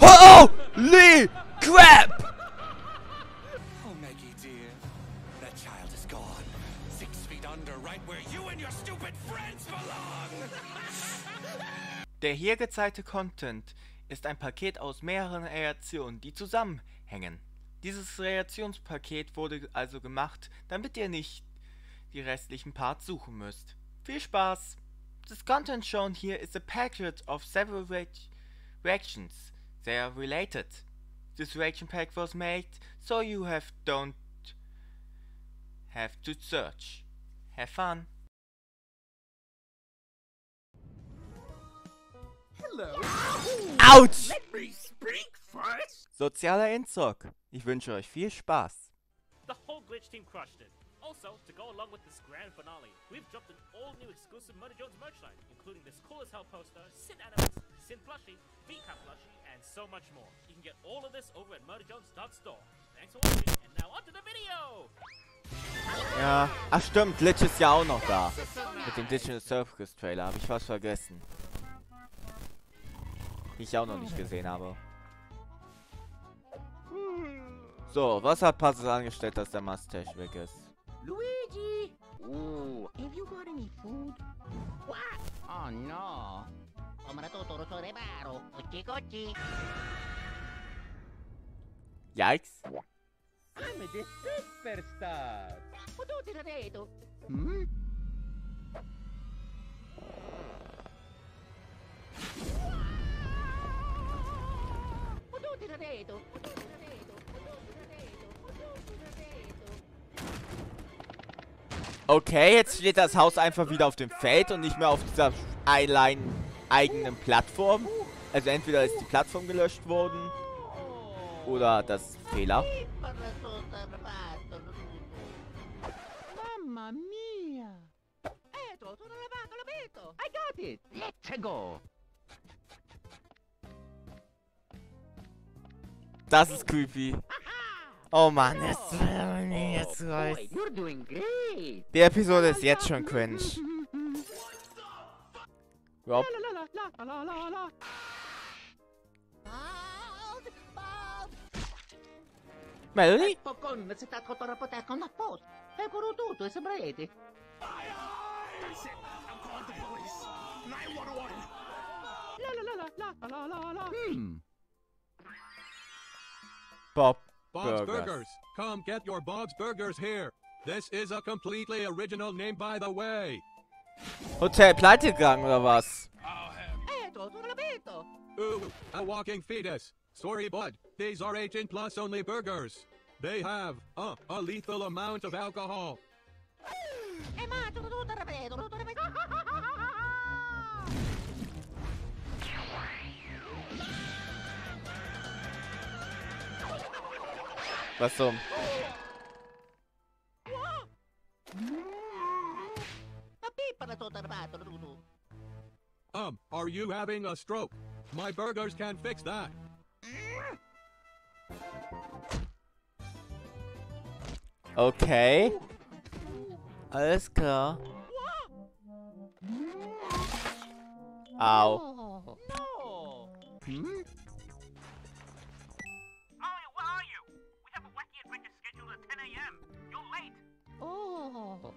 Holy crap! Oh, Maggie, dear. That child is gone. Six feet under, right where you and your stupid friends belong. Der hier gezeigte Content ist ein Paket aus mehreren Reaktionen, die zusammenhängen. Dieses Reaktionspaket wurde also gemacht, damit ihr nicht die restlichen Parts suchen müsst. Viel Spaß! This content shown here is a packet of several reac- reactions. They are related. This reaction pack was made so you have don't have to search. Have fun! Autsch! Let me speak first. Sozialer Entzug. Ich wünsche euch viel Spaß. The whole Glitch team crushed it. Also, to go along with this grand finale, we've dropped an all-new exclusive Murder Jones merch line, including this cool as hell poster, Sin Animals, Sin Plushie, VCAP Plushie, and so much more. You can get all of this over at murderjones.store. Thanks for watching, and now on to the video! Ja. Ach stimmt, Glitch ist ja auch noch da. Mit dem Digital Circus Trailer habe ich fast vergessen. Die ich auch noch nicht gesehen habe. So, was hat Puzzles angestellt, dass der Mustache weg ist? Luigi! Ooh. Have you got any food? What? Oh no. お前とトロトレバーロ、こっちこっち。Yikes. I'm the superstar. お父さんだえと。うん？お父さんだえと。Okay, jetzt steht das Haus einfach wieder auf dem Feld und nicht mehr auf dieser allein eigenen Plattform. Also entweder ist die Plattform gelöscht worden oder das Fehler. Mamma mia. Eto, sono lavato, l'ho I got it. Let's go. Das ist creepy. Oh Mann, jetzt, jetzt reicht's. you're doing great. Die Episode ist jetzt schon cringe. Rob. Melody? Popcorn, se sta con rapportare con la post. È con tutto, e sembrete. That's it. I'm calling the police. 911. La la la la la la la la. Hmm. Bob Bob's Burgers. Burgers. Come get your Bob's Burgers here. This is a completely original name, by the way. Hotel pleite gegangen oder was? Eto, sono l'abito. Ooh, a walking fetus. Sorry, bud. These are 18 plus only burgers. They have uh, a lethal amount of alcohol. That's dumb. Um, are you having a stroke? My burgers can fix that. Okay. Alles klar. go. Oh. Oh.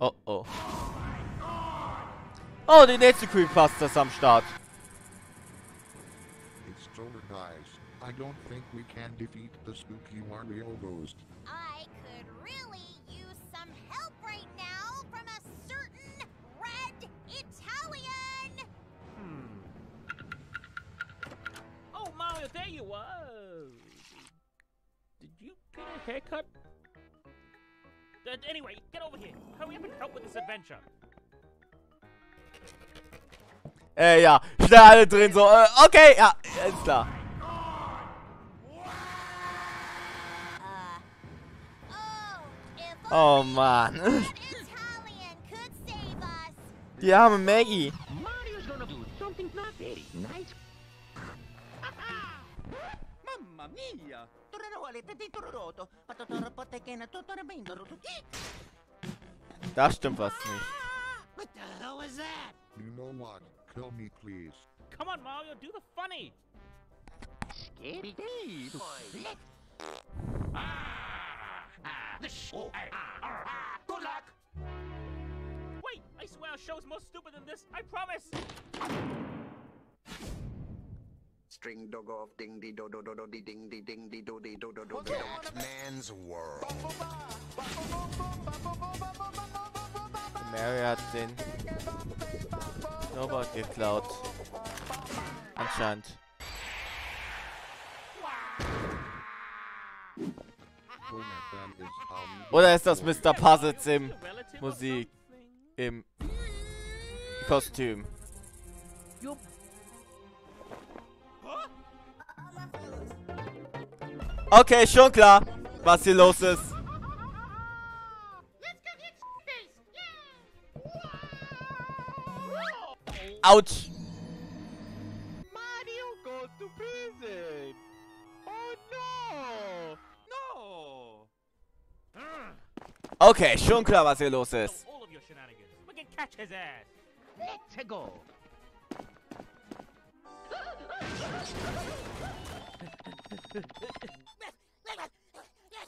Oh oh. Oh, die nächste Creepypasta ist am Start. It's Solar Guys. I don't think we can defeat the spooky Mario ghost. I could really use some help right now from a certain red Italian. Hmm. Oh, Mario, there you are! Did you get a haircut? Uh, anyway, get over here. Hurry up and help with this adventure. Äh, ja. Schnell alle drin so. Äh, okay, ja. Ist klar. Oh, if Oh Mann. Die arme Maggie. Mario's gonna do something not very nice. Mamma mia! Tornerole, te ti torroto. Patotoro potekena, totoro bindoro. Da stimmt was nicht. What the hell was that? You know what? Kill me, please. Come on, Mario, do the funny. Scary day, boy. Ah, ah, oh. ah, Good luck! Wait, I swear our show's more stupid than this. I promise. String dog off ding dee do do do do dee ding dee ding dee do dee do do do dee do. Man's world. Mary hat den Snowboard geklaut. Anscheinend. Um Oder ist das Mr. Puzzles im A relative or Musik? Im Kostüm. Okay, schon klar, was hier los ist. Autsch. Mario goes to prison. Oh no! No! Okay, schon klar, was hier los ist.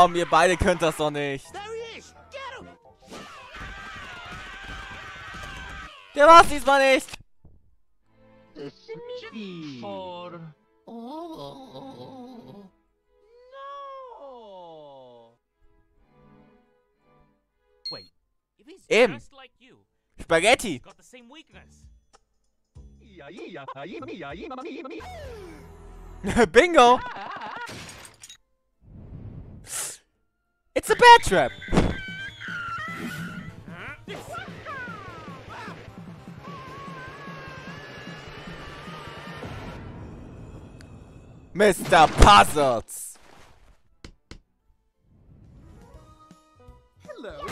Komm, ihr beide könnt das doch nicht. Der war's diesmal nicht. Oh. no! Wait, Eben. just like you, Spaghetti. got It's a bat trap. Mr. Puzzles! Hello.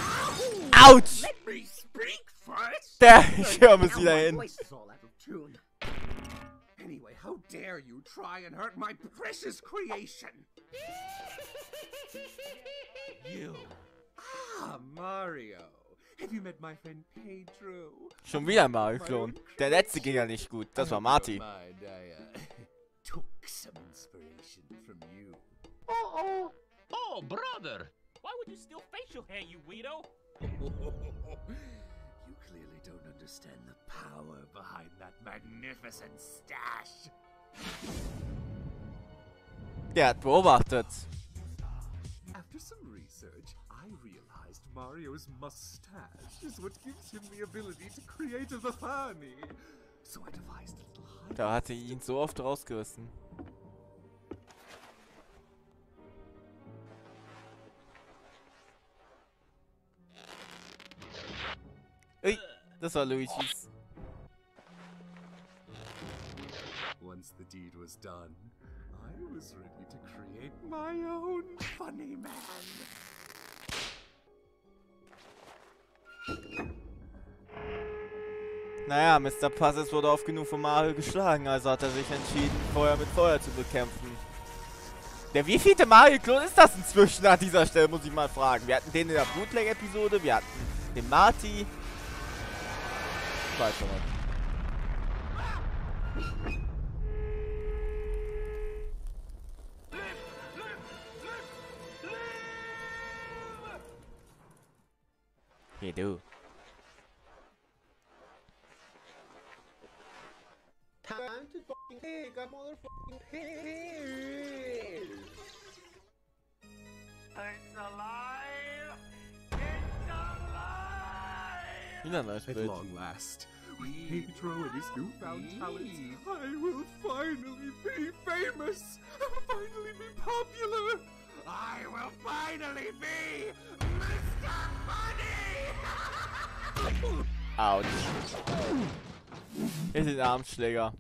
Ouch! Let me speak first! Anyway, how dare you try and hurt my precious creation? You. Ah, Mario. Have you met my friend Pedro? Schon wieder ein Mario-Klon. Der letzte ging ja nicht gut. Das war Marty. Mind, I took some inspiration from you. Oh, oh, brother! Why would you steal facial hair, you weirdo? you clearly don't understand the power behind that magnificent stash. Der hat beobachtet. After some research, I realized Mario's mustache is what gives him the ability to create a Vafani. So I devised a little hide. Da hatte ihn so oft rausgerissen. Ui, das war Luigi's. Once the deed was done, I was ready to create my own funny man. Naja, Mr. Puzzles wurde oft genug von Mario geschlagen, also hat er sich entschieden, Feuer mit Feuer zu bekämpfen. Der wievielte Mario-Klon ist das inzwischen an dieser Stelle, muss ich mal fragen. Wir hatten den in der Bootleg-Episode, wir hatten den Marty. Ich You do. Time to fucking take a motherfucking pill. It's alive. It's alive. You're not last, At but... long last, with Pedro and his newfound talents, I will finally be famous. I'll finally be popular. I will finally be. Autsch. Hier sind Armschläger.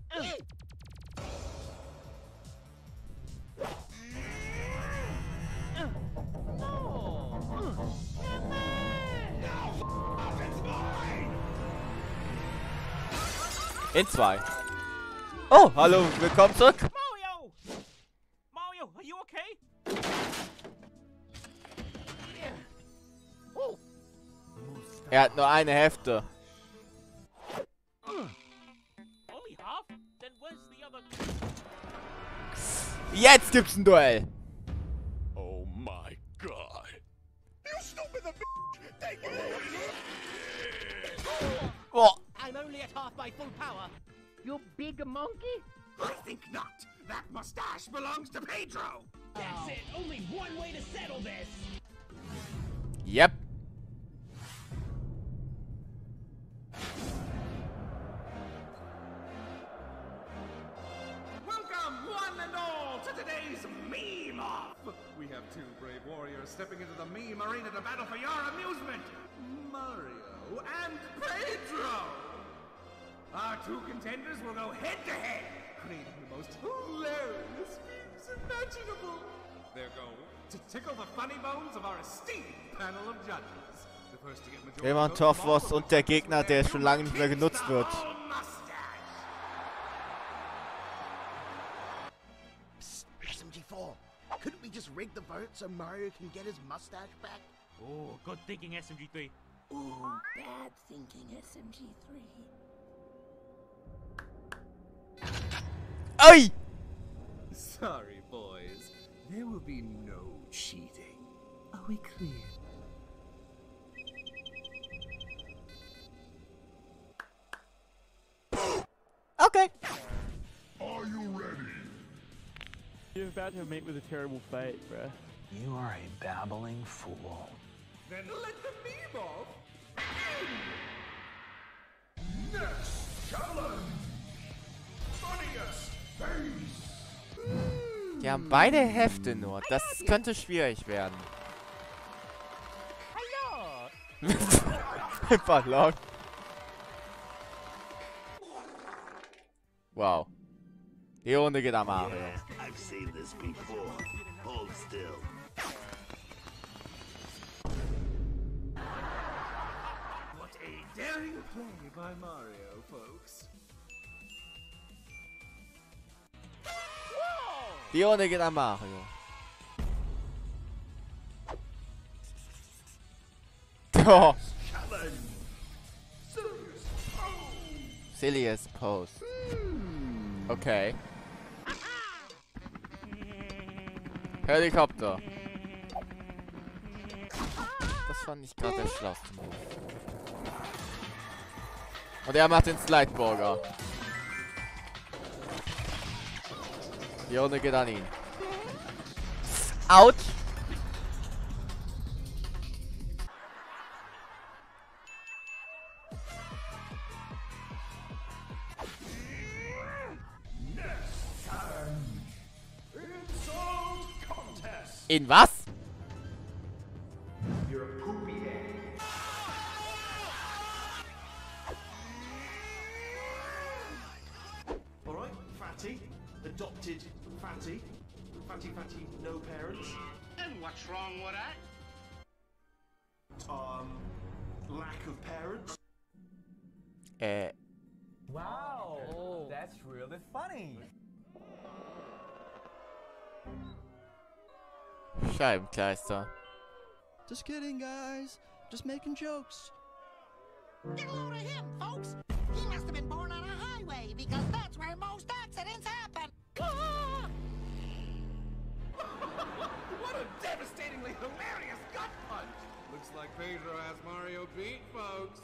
In zwei. Oh, hallo, willkommen zurück. Hat nur eine Hälfte. Only half? Then where's the other? Jetzt gibt's ein Duell. Oh my god. Oh, I'm only at half my full power. You big monkey? I think not. That mustache belongs to Pedro. That's it. Only one way to settle this. Torfrost tomorrow und der Gegner, der will schon lange nicht mehr keep genutzt the wird. whole mustache. SMG4, couldn't we just rig the vote so Mario can get his mustache back? Oh, good thinking, SMG3. Oh, bad thinking, SMG3. Oi! Sorry, boys. There will be no cheating. Are we clear? Okay. Are you ready? You're about to meet with a terrible fate, bruh. You are a babbling fool. Then let the meme off. Next challenge! Funniest face! Die haben beide Hefte nur. Das könnte schwierig werden. Ballon. Wow. He'll only get him out yeah. I've seen this before. Hold still. What a daring play by Mario, folks. He'll only get him out here. Oh. Silliest pose. Okay. Helikopter. Das fand ich gerade der schlauste Move. Und er macht den Slideburger. Die Runde geht an ihn. Out. In was? Scheibenkleister. Just kidding, guys. Just making jokes. Get a load of him, folks. He must have been born on a highway because that's where most accidents happen. What a devastatingly hilarious gut punch! Looks like Pedro has Mario beat, folks.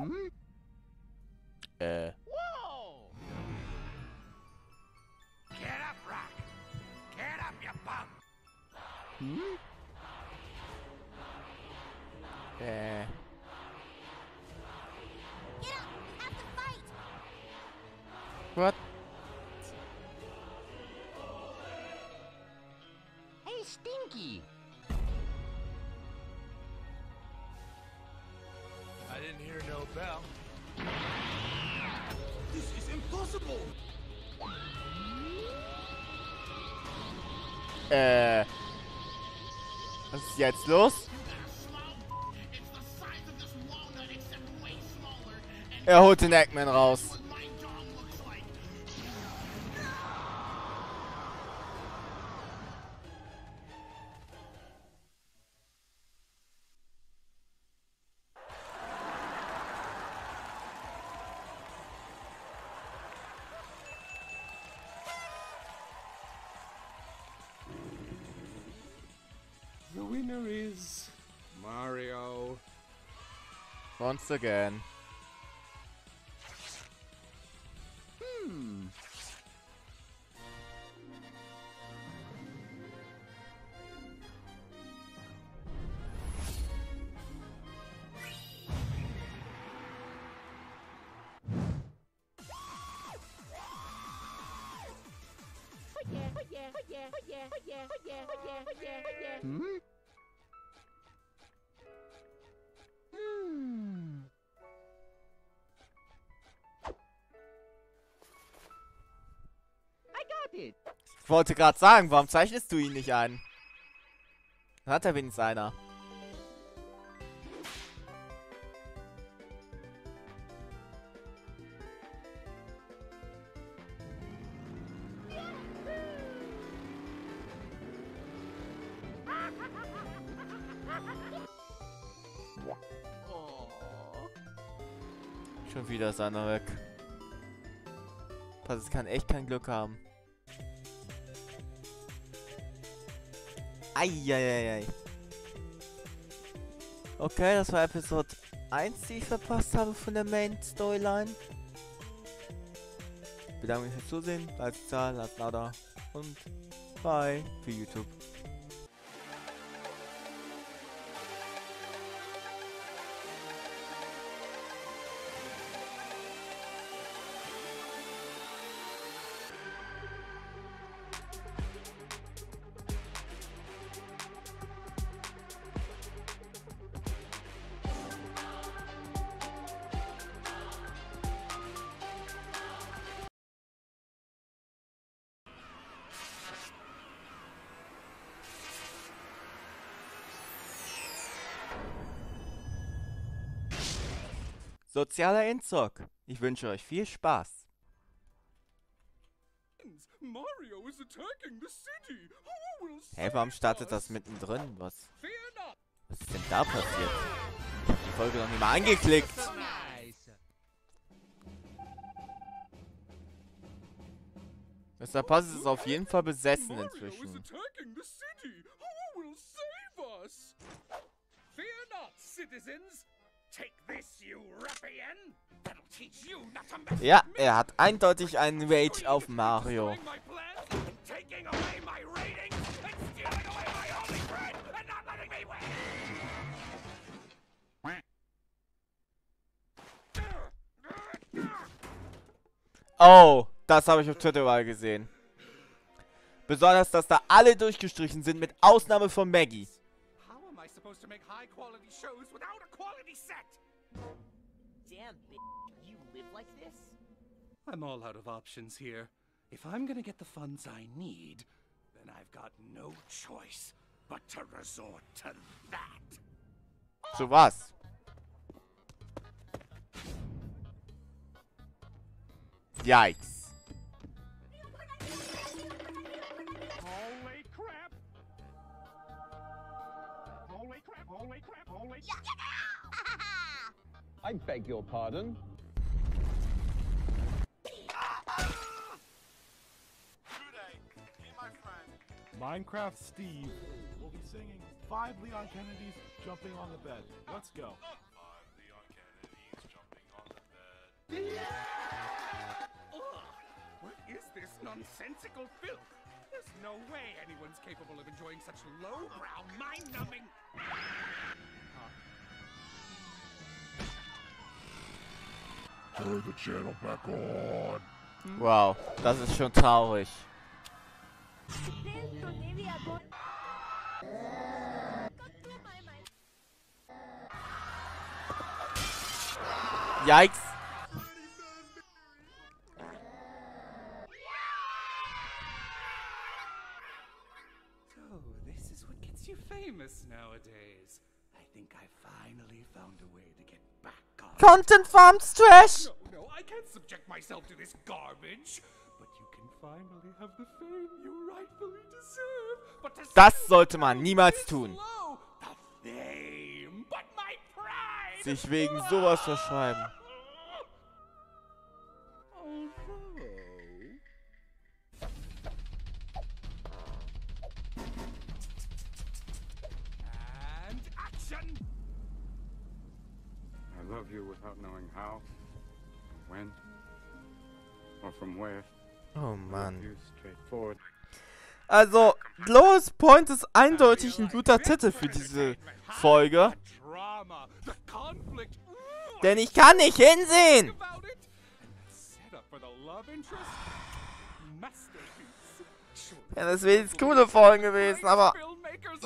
Hmm? Bell. This is impossible! Äh. Was ist jetzt los? Er holt den Eggman raus. Once again. Wollte gerade sagen, warum zeichnest du ihn nicht ein? Dann hat er wenigstens einer. Schon wieder ist einer weg. Das kann echt kein Glück haben. Eieiei. Okay, das war Episode 1, die ich verpasst habe von der Main Storyline. Bedanke mich fürs Zusehen, bleibt sozial, lasst nada und bye für YouTube. Sozialer Entzug. Ich wünsche euch viel Spaß. Mario is attacking the city. Who will Hä, warum startet das mittendrin? Was? Was ist denn da passiert? Ich hab die Folge noch nicht mal angeklickt. Mr. Pass ist auf jeden Fall besessen Mario is inzwischen. attacking Ja, er hat eindeutig einen Rage auf Mario. Oh, das habe ich auf Twitter mal gesehen. Besonders, dass da alle durchgestrichen sind, mit Ausnahme von Maggie. How am I supposed to make high quality shows without a quality set? Damn, you live like this? I'm all out of options here. If I'm gonna get the funds I need, then I've got no choice but to resort to that. Zu was? Yikes. Pardon. Minecraft Steve will be singing Five Leon Kennedys Jumping on the Bed. Let's go. Ugh, what is this nonsensical filth? There's no way anyone's capable of enjoying such lowbrow, mind-numbing. Turn the channel back on. Wow, das ist schon traurig. Yikes. Oh, this is what gets you famous nowadays. Content Farms Trash. No, no, I can't subject myself to this garbage. But you can finally have the fame you rightfully deserve. But to Das sollte man niemals tun. Sich wegen sowas verschreiben. Love you without knowing how, when, or from where. Oh Mann. Also, Lowest Point ist eindeutig ein guter Titel für diese Folge. Denn ich kann nicht hinsehen. Ja, das wäre jetzt coole Folgen gewesen, aber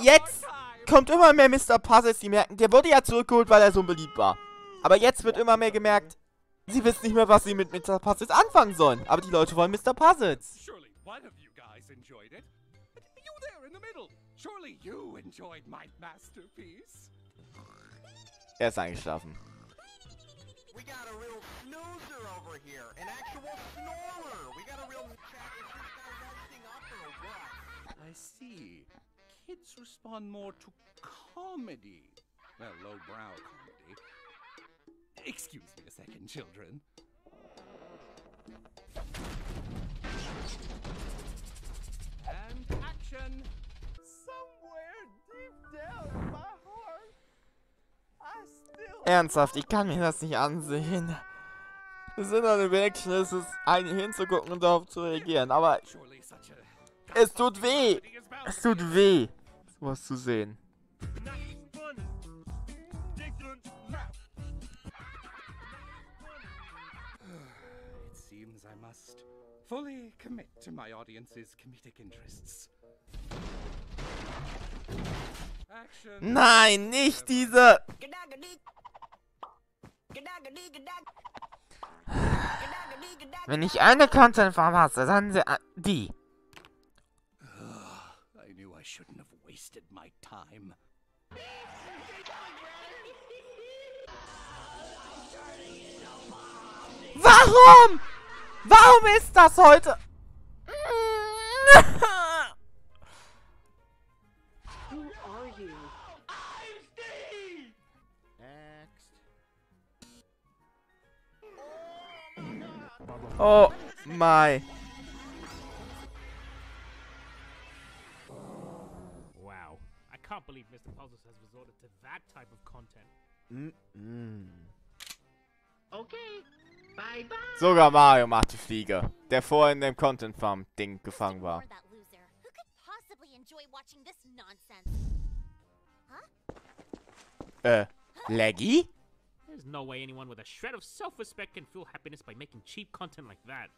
jetzt kommt immer mehr Mr. Puzzles, die merken, der wurde ja zurückgeholt, weil er so beliebt war. Aber jetzt wird immer mehr gemerkt, sie wissen nicht mehr, was sie mit Mr. Puzzles anfangen sollen. Aber die Leute wollen Mr. Puzzles. Surely one of you guys enjoyed it. You there in the middle. Surely you enjoyed my masterpiece. Er ist eingeschlafen. We got a real snoozer over here. An actual snorer. We got a real chat. Is this guy resting up or what? I see. Kids respond more to comedy. Well, lowbrow comedy. Excuse me a second, children. And action! Somewhere deep down in my heart, I still. Ernsthaft, ich kann mir das nicht ansehen. Es sind eine Reaction, es ist ein hinzugucken und darauf zu reagieren, aber es tut weh. Es tut weh, sowas zu sehen. Seems I must fully commit to my audience's comedic interests. Nein, nicht diese. Wenn ich eine Content verpasse, dann sie, äh, die. I knew I shouldn't have wasted my time. Warum? Warum ist das heute? Who are you? Oh my. Wow. I can't believe Mr. Puzzles has resorted to that type of content. Okay. Bye bye. Sogar Mario macht die Fliege, der vorher in dem Content Farm Ding gefangen war. Äh, Leggy? There's no way anyone with a shred of self-respect can feel happiness by making cheap content like that.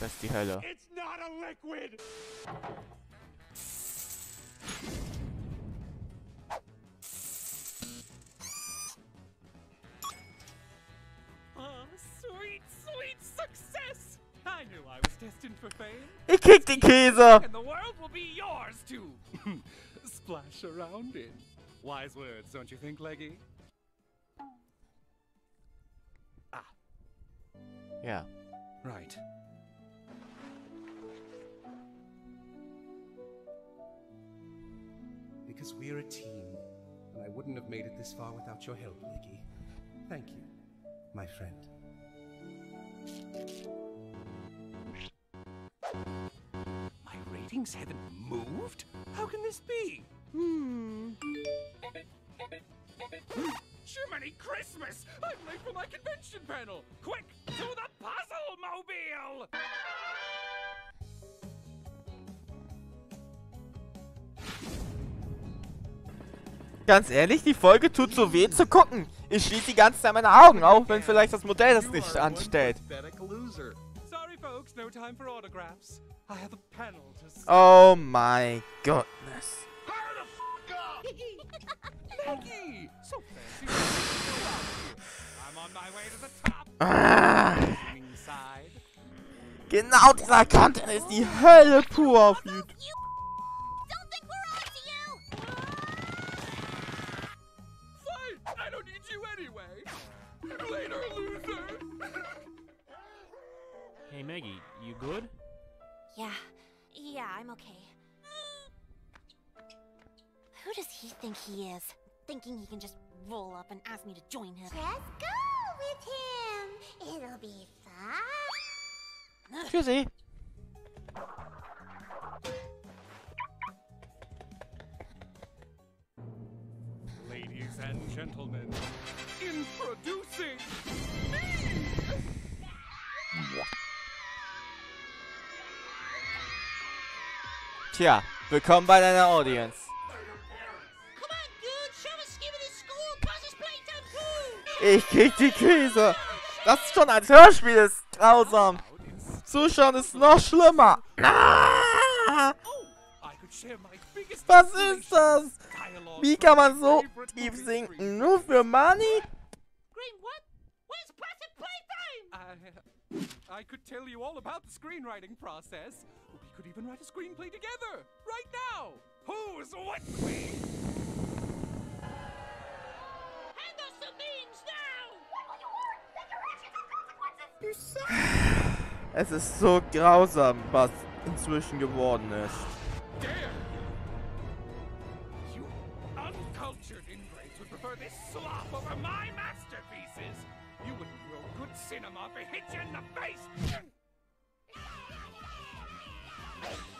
Das ist die Hölle. It's not a liquid! Fame. kicked the keys Käse. And the world will be yours to splash around in. Wise words, don't you think, Leggy? Ah. Yeah. Right. Because we're a team, and I wouldn't have made it this far without your help, Leggy. Thank you, my friend. My ratings haven't moved? How can this be? Hmm. Jiminy Christmas! I'm late for my convention panel! Quick, to the puzzle mobile! Ganz ehrlich, die Folge tut so weh zu gucken. Ich schließe die ganze Zeit meine Augen auf, wenn vielleicht das Modell das nicht anstellt. Oh my goodness. Maggie! So fancy. what do you do out here? I'm on my way to the top. Ah. Genau dieser Content ist die Hölle pur auf YouTube. Later, loser. Hey Maggie, you good? Yeah, yeah, I'm okay. Who does he think he is? Thinking he can just roll up and ask me to join him. Let's go with him. It'll be fun. Tschüssi. Ladies and gentlemen, introducing Tja, willkommen bei deiner Audience. Ich krieg die Krise. Das ist schon als Hörspiel ist grausam. Zuschauen ist noch schlimmer. Ah! Was ist das? Wie kann man so tief sinken? Nur für Money? I, I could tell you all about the screenwriting process. We could even write a screenplay together, right now. Who's what queen? Hand us the means now! Es ist so grausam, was inzwischen geworden ist. Dare! Cinema if it hit you in the face.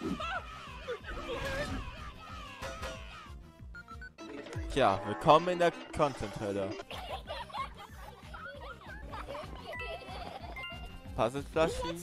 The beautiful head. Tja, willkommen in der Content-Hölle. Puzzleflaschen.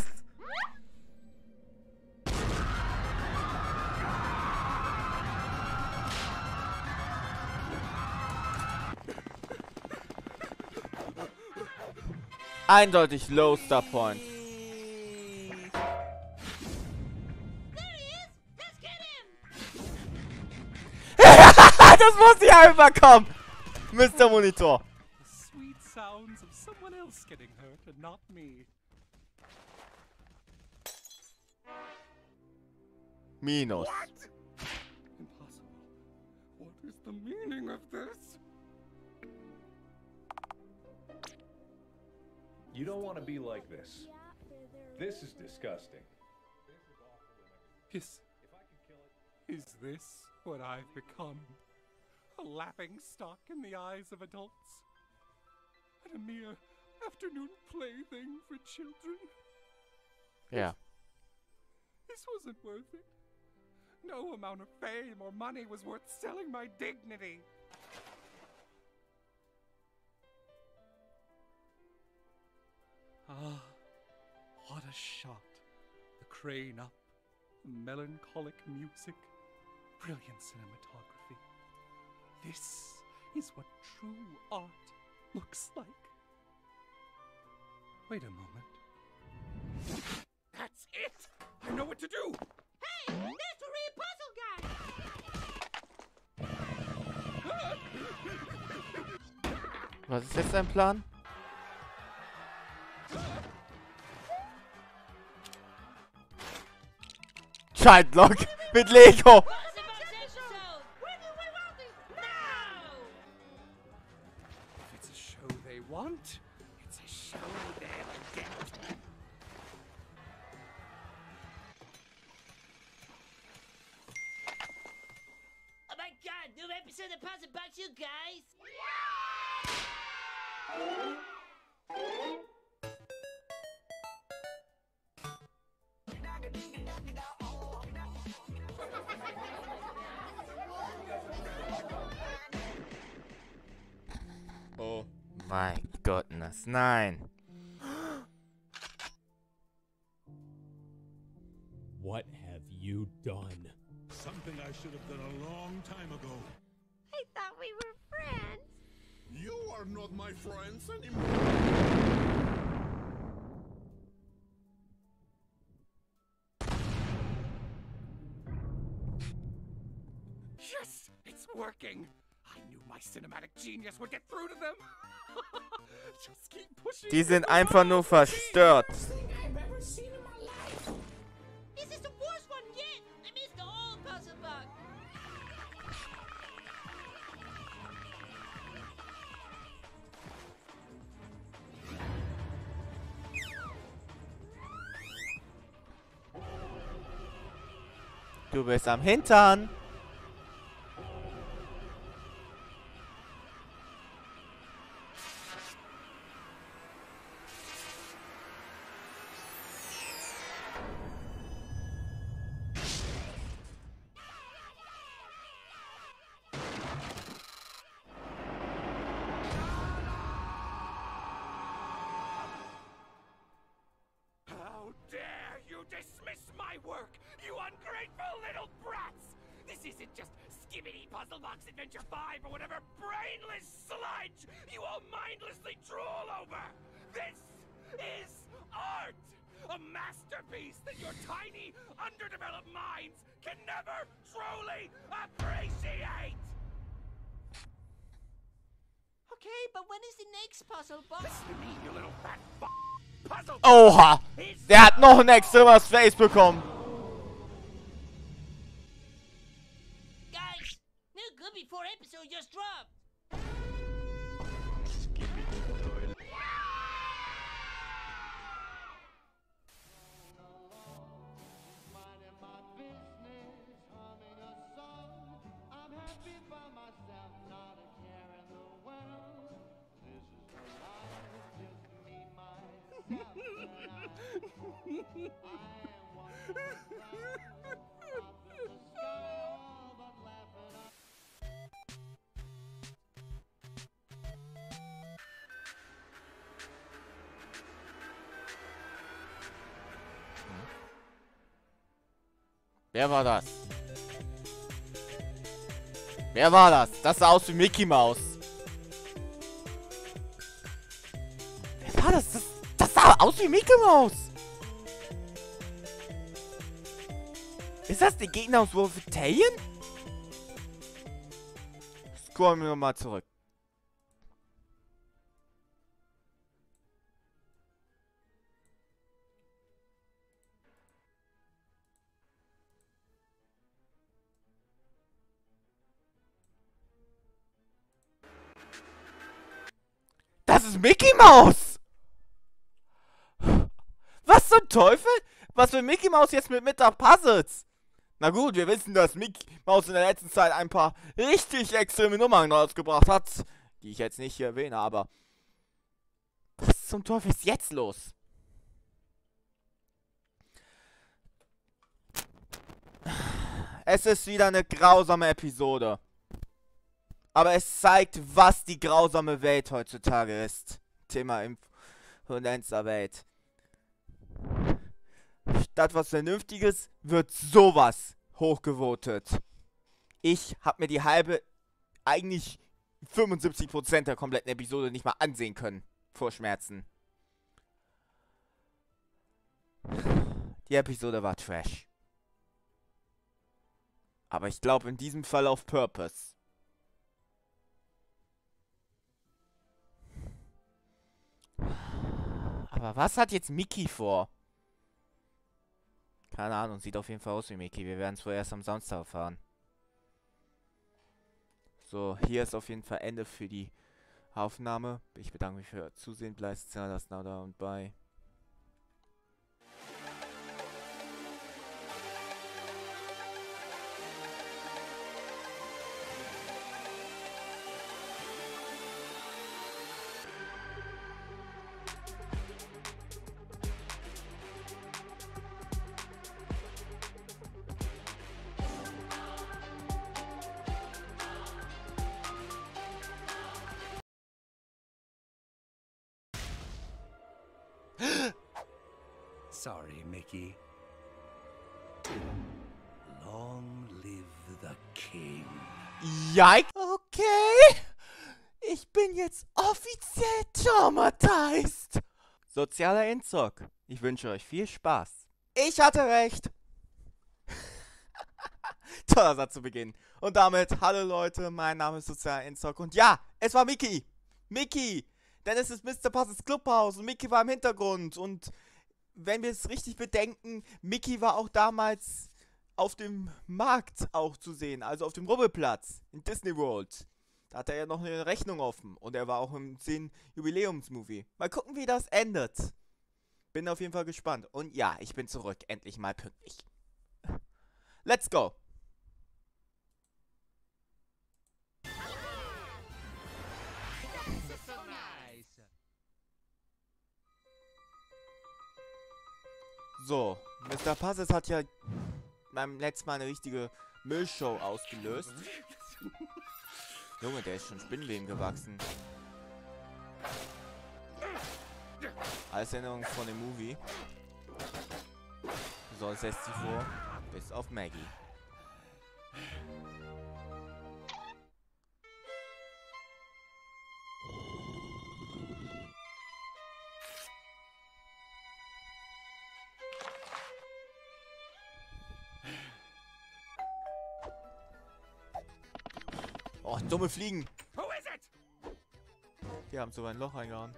Eindeutig low Star Point. das muss ich einfach kommen! Mr. Monitor. Sweet sounds of someone else getting hurt and not me. Minus. Impossible. What is the meaning of this? You don't want to be like this. This is disgusting. Is, is this what I've become? A laughing stock in the eyes of adults? And a mere afternoon plaything for children? Ja. This wasn't worth it. No amount of fame or money was worth selling my dignity. Ah, what a shot. The crane up, the melancholic music, brilliant cinematography. This is what true art looks like. Wait a moment. That's it! I know what to do! Hey, mystery puzzle guy! Was ist jetzt dein Plan? Childlock with Lego. It's a show they want. It's a show they'll guys! Yeah! My goodness, nein. What have you done? Something I should have done a long time ago. I thought we were friends. You are not my friends anymore. Yes, it's working. I knew my cinematic genius would get through to them. Die sind einfach nur verstört. Du bist am Hintern. Oha! Der hat noch ein extremes Face bekommen. Guys, new good before episode just dropped! Wer war das? Wer war das? Das sah aus wie Mickey Mouse. Wer war das? Das, das sah aus wie Mickey Mouse. Ist das der Gegner aus Wolfenstein? Scrollen wir nochmal zurück. Das ist Mickey Mouse! Was zum Teufel? Was will Mickey Mouse jetzt mit Meta Puzzles? Na gut, wir wissen, dass Mickey Mouse in der letzten Zeit ein paar richtig extreme Nummern rausgebracht hat, die ich jetzt nicht hier erwähne, aber was zum Teufel ist jetzt los? Es ist wieder eine grausame Episode. Aber es zeigt, was die grausame Welt heutzutage ist. Thema Influencer Welt. Statt was Vernünftiges wird sowas hochgevotet. Ich habe mir die halbe, eigentlich 75% der kompletten Episode nicht mal ansehen können. Vor Schmerzen. Die Episode war Trash. Aber ich glaube in diesem Fall auf Purpose. Aber was hat jetzt Mickey vor? Keine Ahnung, sieht auf jeden Fall aus wie Mickey. Wir werden es wohl erst am Samstag erfahren. So, hier ist auf jeden Fall Ende für die Aufnahme. Ich bedanke mich für Zusehen, bleibt sozial, lasst da und bye. Yike! Okay. Ich bin jetzt offiziell traumatized. Sozialer Entzug. Ich wünsche euch viel Spaß. Ich hatte recht. Toller Satz zu Beginn. Und damit, hallo Leute, mein Name ist Sozialer Entzug. Und ja, es war Mickey. Mickey. Denn es ist Mr. Puzzles Clubhaus und Mickey war im Hintergrund. Und wenn wir es richtig bedenken, Mickey war auch damals auf dem Markt auch zu sehen, also auf dem Rubbelplatz in Disney World. Da hat er ja noch eine Rechnung offen und er war auch im 10 Jubiläumsmovie. Mal gucken, wie das endet. Bin auf jeden Fall gespannt. Und ja, ich bin zurück, endlich mal pünktlich. Let's go. So, Mr. Puzzles hat ja beim letzten Mal eine richtige Müllshow ausgelöst. Junge, der ist schon Spinnenweben gewachsen. Als Erinnerung von dem Movie. So setzt sie vor, bis auf Maggie. Dumme Fliegen. Die haben sogar ein Loch reingehauen.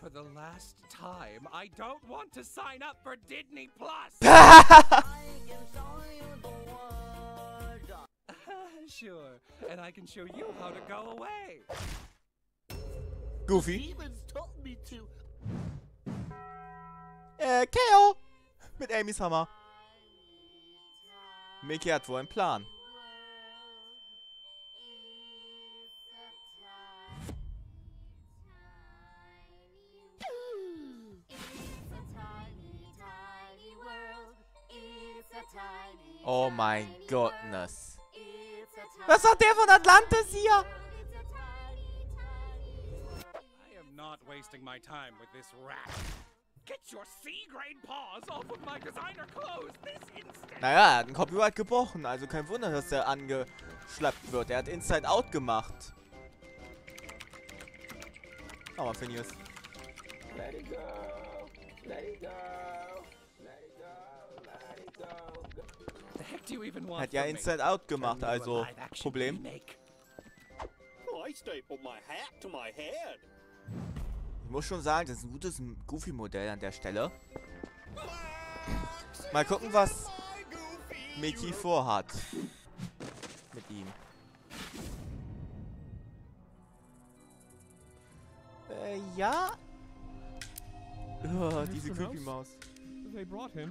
For the last time, I don't want to sign up for Disney Plus. sure, and I can show you how to go away. Goofy. Demons told me to. Äh, KO. Mit Amy's Hammer. Mickey hat wohl einen Plan. Oh mein Gottness. Was hat der von Atlantis hier? I am not wasting my time with this rat. Get your C-grade paws off of my designer clothes this instant. Naja, er hat ein Copyright gebrochen, also kein Wunder, dass er angeschleppt wird. Er hat Inside Out gemacht. Aber Phineas. Let it go. Let it go. Hat ja? Inside Out gemacht, also Problem. head. Ich muss schon sagen, das ist ein gutes Goofy-Modell an der Stelle. Mal gucken, was Mickey vorhat. Mit ihm. Äh, ja. Oh, diese? Creepy-Maus. They brought him.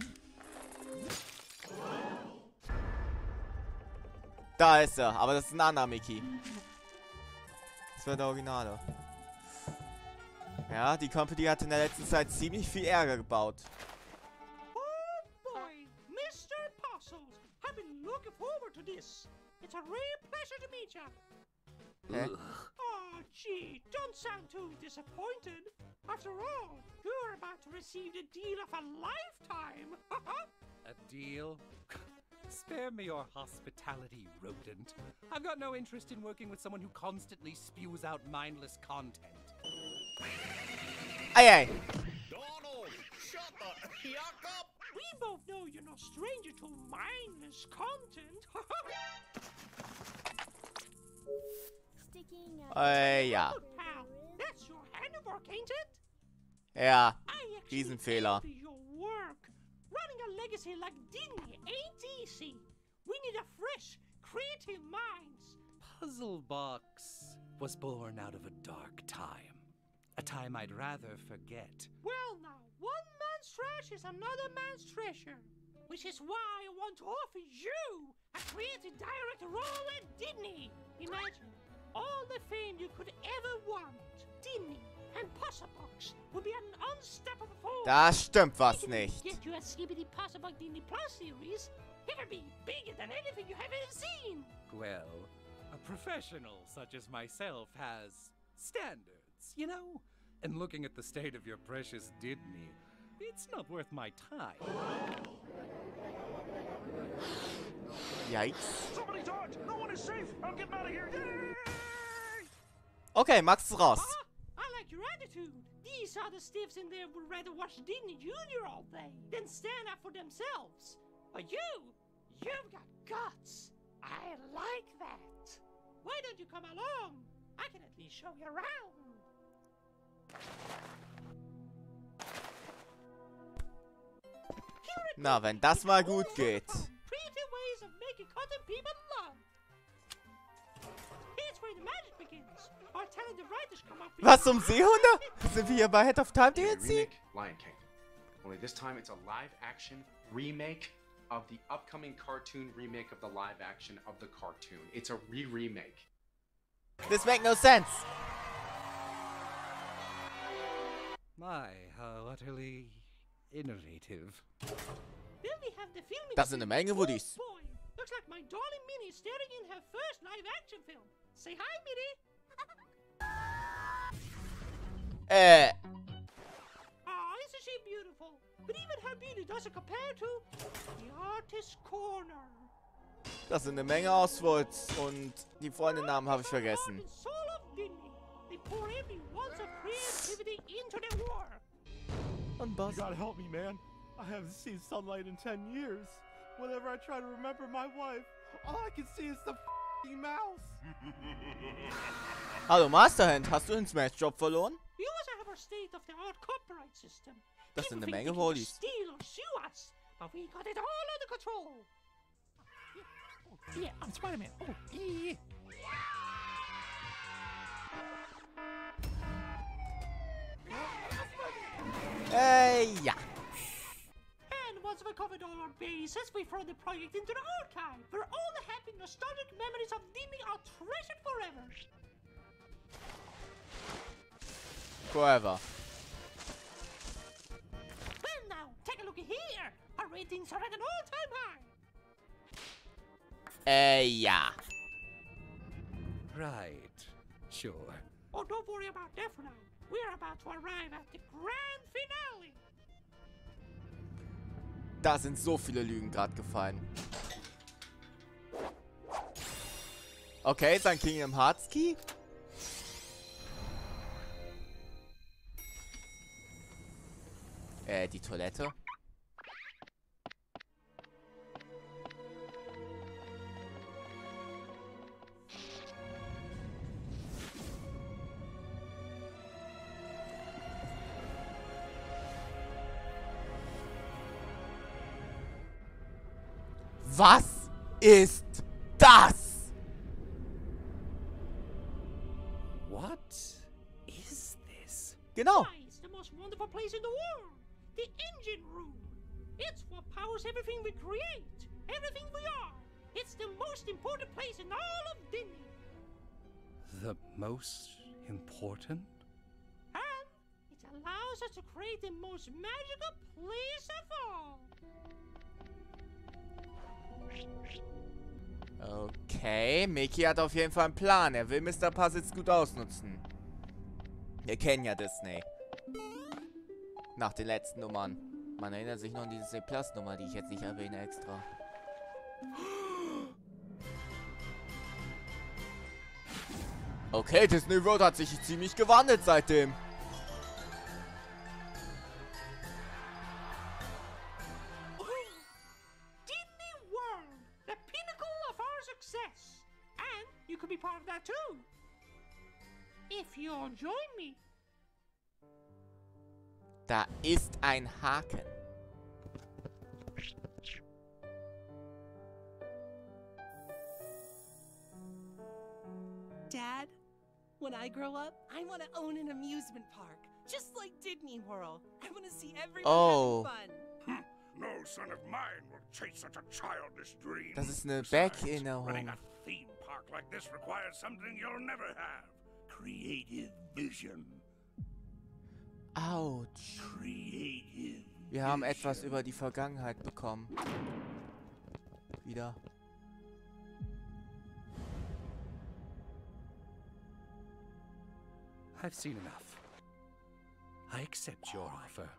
Da ist er, aber das ist ein anderer Mickey. Das war der Originale. Ja, die Company hat in der letzten Zeit ziemlich viel Ärger gebaut. Boy, Mr. Puzzles, I've been looking forward to this. It's a real pleasure to meet you. Hä? Oh, gee, don't sound too disappointed. After all, you're about to receive the deal of a lifetime. A deal? Spare me your hospitality, rodent. I've got no interest in working with someone who constantly spews out mindless content. Ei, ei. Donald, shut the yuck up. we both know you're no stranger to mindless content. Äh, ja. Good pal, that's your handiwork, ain't it? Ja. I actually Riesenfehler. Envy your work. Running a legacy like Disney ain't easy. We need a fresh, creative minds. puzzle box was born out of a dark time. A time I'd rather forget. Well, now, one man's trash is another man's treasure. Which is why I want to offer you a creative director role at Disney. Imagine all the fame you could ever want. Disney that's stimmt was nicht. Well, a professional such as myself has standards, you know? And looking at the state of your precious Didney, it's not worth my time. Yikes. Somebody dodge! No one is safe! I'll get out of here! Okay, Max raus. Ah? Like your attitude. These other stiffs in there would rather watch Disney Junior all day than stand up for themselves. But you, you've got guts. I like that. Why don't you come along? I can at least show you around. Na, wenn das mal gut geht. Was um Seehunde? Sind wir hier bei Head of Time DLC? remake Lion King. Only this time it's a live action remake of the upcoming cartoon remake of the live action of the cartoon. It's a re-remake. This make no sense. My, how utterly innovative. Then we have the filming. Das sind eine Menge Woodies. Looks like my darling Minnie is staring in her first live action film. Say hi, Minnie. Äh, Ah, isn't she beautiful? But even her beauty doesn't compare to the artist's corner. das sind eine Menge Auswurz und die Freundennamen habe ich vergessen. Of Disney. They pour every ounce of creativity into their. Und Buzz. You gotta help me, man. I haven't seen sunlight in 10 years. Whenever I try to remember my wife, all I can see is the fing mouse. Hallo Masterhand, hast du den Smash-Job verloren? We also have our state-of-the-art copyright system. Das sind eine Menge us, but we got it all under control. Yeah, I'm Spider-Man. Oh, yeah. Äh, ja. And once we covered all our bases, we throw the project into the archive, where all the happy, nostalgic memories of Disney are treasured forever. Forever. Well, now, take a look here. Our ratings are at an all-time high. Eh, äh, ja. Right. Sure. Oh, don't worry about that for now. We're about to arrive at the grand finale. Da sind so viele Lügen gerade gefallen. Okay, sein Kingdom Hearts Key. Äh, die Toilette. Was ist das? What is this? Genau. It's the most wonderful place in the world. The engine room. It's what powers everything we create, everything we are. It's the most important place in all of Disney. The most important? And it allows us to create the most magical place of all. Okay, Mickey hat auf jeden Fall einen Plan. Er will Mr. Puzzles gut ausnutzen. Wir kennen ja Disney. Nach den letzten Nummern. Man erinnert sich noch an die Disney Plus Nummer, die ich jetzt nicht erwähne extra. Okay, Disney World hat sich ziemlich gewandelt seitdem. If you'll join me. Da ist ein Haken. Dad, when I grow up, I want to own an amusement park, just like Disney World. I want to see everyone Oh. having fun. Hmm, no son of mine will chase such a childish dream. Das ist eine Besides, Backerinnerung. Running a theme park like this requires something you'll never have. Creative vision. Autsch. Creative. Wir haben etwas über die Vergangenheit bekommen. Wieder. I've seen enough. I accept your offer.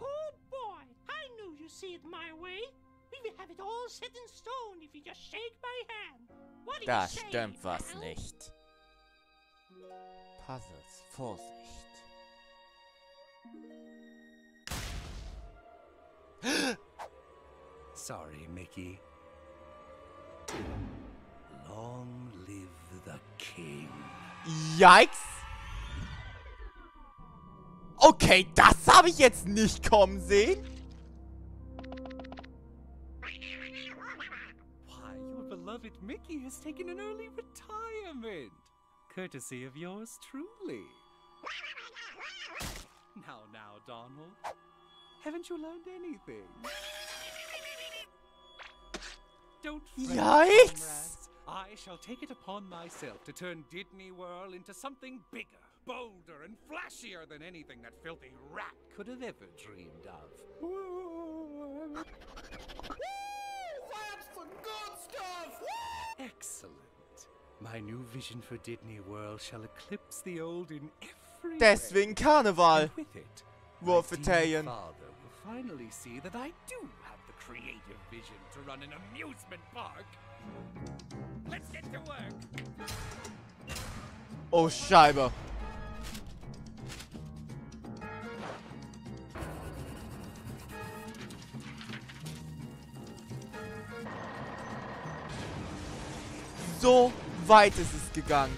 Oh boy, I knew you'd see it my way. We will have it all set in stone if you just shake my hand. What do Da you say? stimmt was pal? nicht. Puzzles, Vorsicht. Sorry, Mickey. Long live the king. Yikes! Okay, das habe ich jetzt nicht kommen sehen. Why, your beloved Mickey has taken an early retirement. Courtesy of yours truly. Now, now, Donald. Haven't you learned anything? Don't fret, Yikes! comrades. I shall take it upon myself to turn Disney World into something bigger, bolder, and flashier than anything that filthy rat could have ever dreamed of. That's the good stuff! Excellent. My new vision for Disney World shall eclipse the old in every Deswegen. Karneval. With it, my Wurf-Italien. father will finally see that I do have the creative vision to run an amusement park. Let's get to work. Oh, Scheibe. So weit ist es gegangen.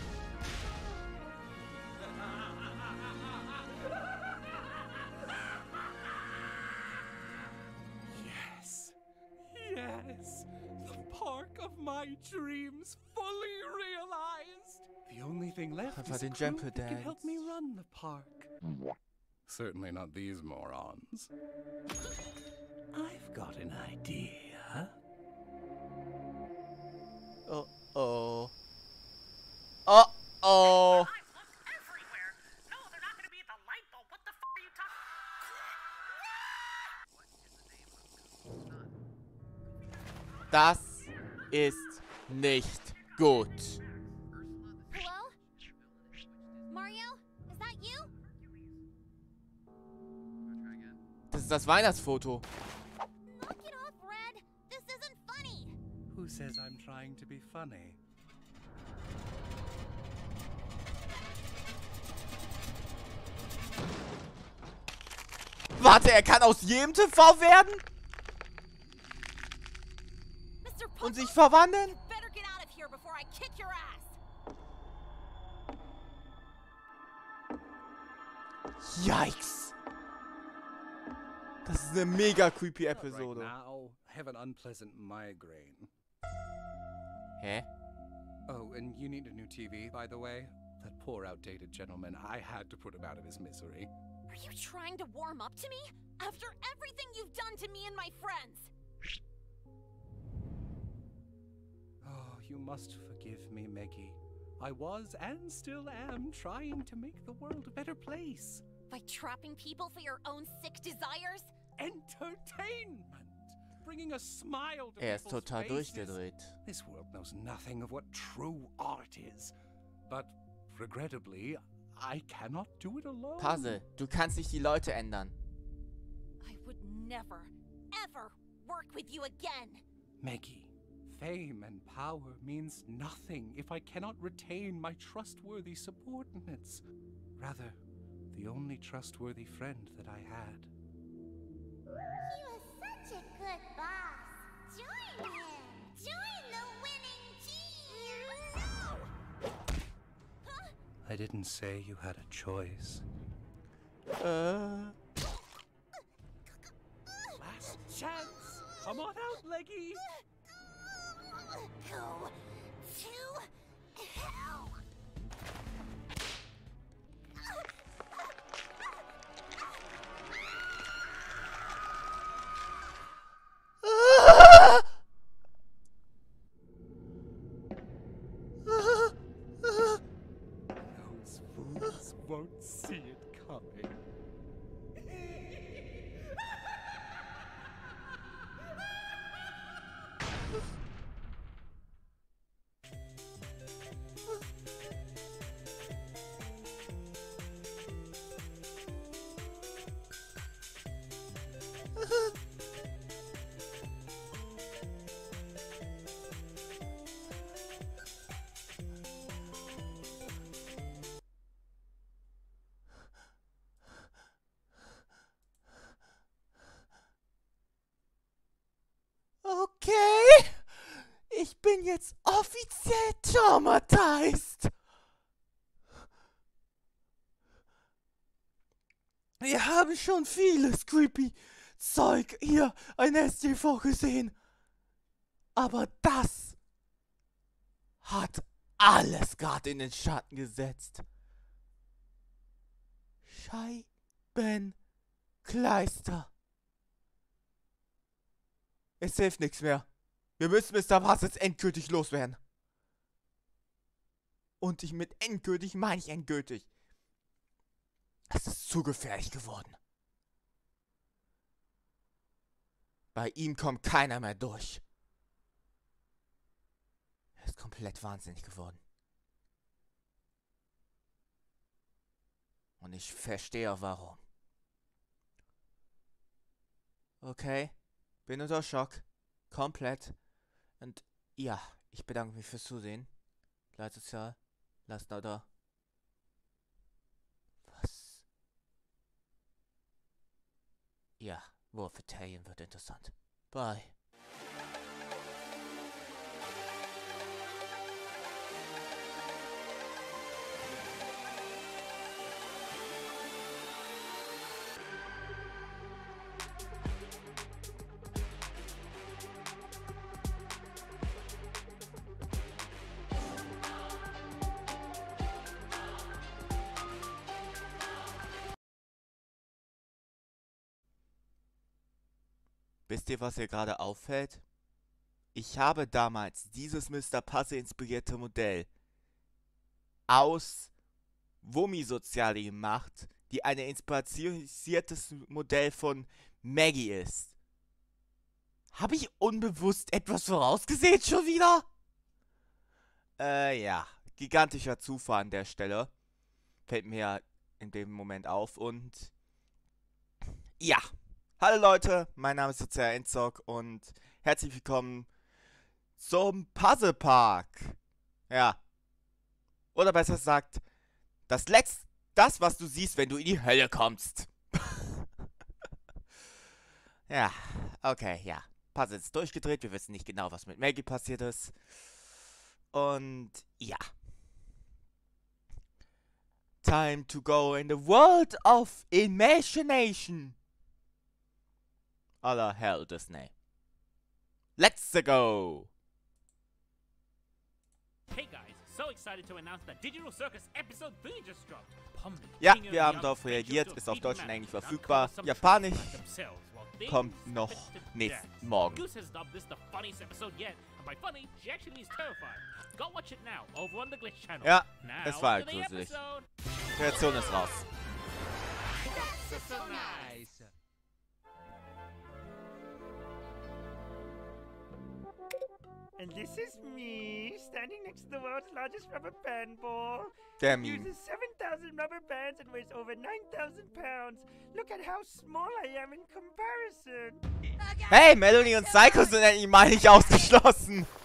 Yes, yes, the park of my dreams fully realized. The only thing left Einfach is a den crew Jumper that can help me run the park. Certainly not these morons. I've got an idea. Oh, oh. Oh, oh. Das ist nicht gut. Hello? Mario? Is that you? Das ist das Weihnachtsfoto. Knock it off, Red. This isn't funny. Who says I'm trying to be funny? Warte, er kann aus jedem TV werden? Und sich verwandeln? Yikes. Das ist eine mega creepy Episode. now, I have an unpleasant migraine. Hä? Oh, and you need a new TV, by the way. That poor outdated gentleman, I had to put him out of his misery. Are you trying to warm up to me? After everything you've done to me and my friends? Oh, you must forgive me, Meggie. I was and still am trying to make the world a better place. By trapping people for your own sick desires? Entertainment! Bringing a smile to Er ist people's total faces. durchgedreht. This world knows nothing of what true art is. But regrettably, I cannot do it alone. Puzzle, du kannst nicht die Leute ändern. I would never, ever work with you again. Meggie, fame and power means nothing if I cannot retain my trustworthy subordinates. Rather, the only trustworthy friend that I had. He was such a good boss. I didn't say you had a choice. Äh. Last chance! Come on out, Leggy! Go to hell. Bin jetzt offiziell traumatized. Wir haben schon vieles creepy Zeug hier ein STV gesehen. Aber das hat alles gerade in den Schatten gesetzt. Scheibenkleister. Es hilft nichts mehr. Wir müssen Mr. Pass jetzt endgültig loswerden. Und ich mit endgültig meine ich endgültig. Es ist zu gefährlich geworden. Bei ihm kommt keiner mehr durch. Er ist komplett wahnsinnig geworden. Und ich verstehe warum. Okay. Bin unter Schock. Komplett. Und ja, ich bedanke mich fürs Zusehen. Bleibt sozial. Lasst ein da. Was? Ja, Wolf Italian wird interessant. Bye. Ihr, was hier gerade auffällt? Ich habe damals dieses Mr. Passe inspirierte Modell aus Wummi-Soziale gemacht, die ein inspiriertes Modell von Maggie ist. Habe ich unbewusst etwas vorausgesehen schon wieder? Äh, ja. Gigantischer Zufall an der Stelle. Fällt mir in dem Moment auf und... Ja. Hallo Leute, mein Name ist Sozial Enzock und herzlich willkommen zum Puzzle Park. Ja. Oder besser gesagt, das Letz das, was du siehst, wenn du in die Hölle kommst. ja, okay, ja. Puzzle ist durchgedreht, wir wissen nicht genau, was mit Maggie passiert ist. Und ja. Time to go in the world of imagination aller Herr Disney. Let's go! Hey guys, so excited to announce that Digital Circus Episode 3 just dropped. Ja, wir haben darauf reagiert, ist auf Deutsch und Englisch verfügbar. Japanisch kommt noch nächsten Morgen. Has dubbed this the funniest episode yet, And this is me, standing next to the world's largest rubber band ball. Der It uses 7,000 rubber bands and weighs over 9,000 pounds. Look at how small I am in comparison. Hey, Melanie und Psycho sind endlich mal nicht ausgeschlossen.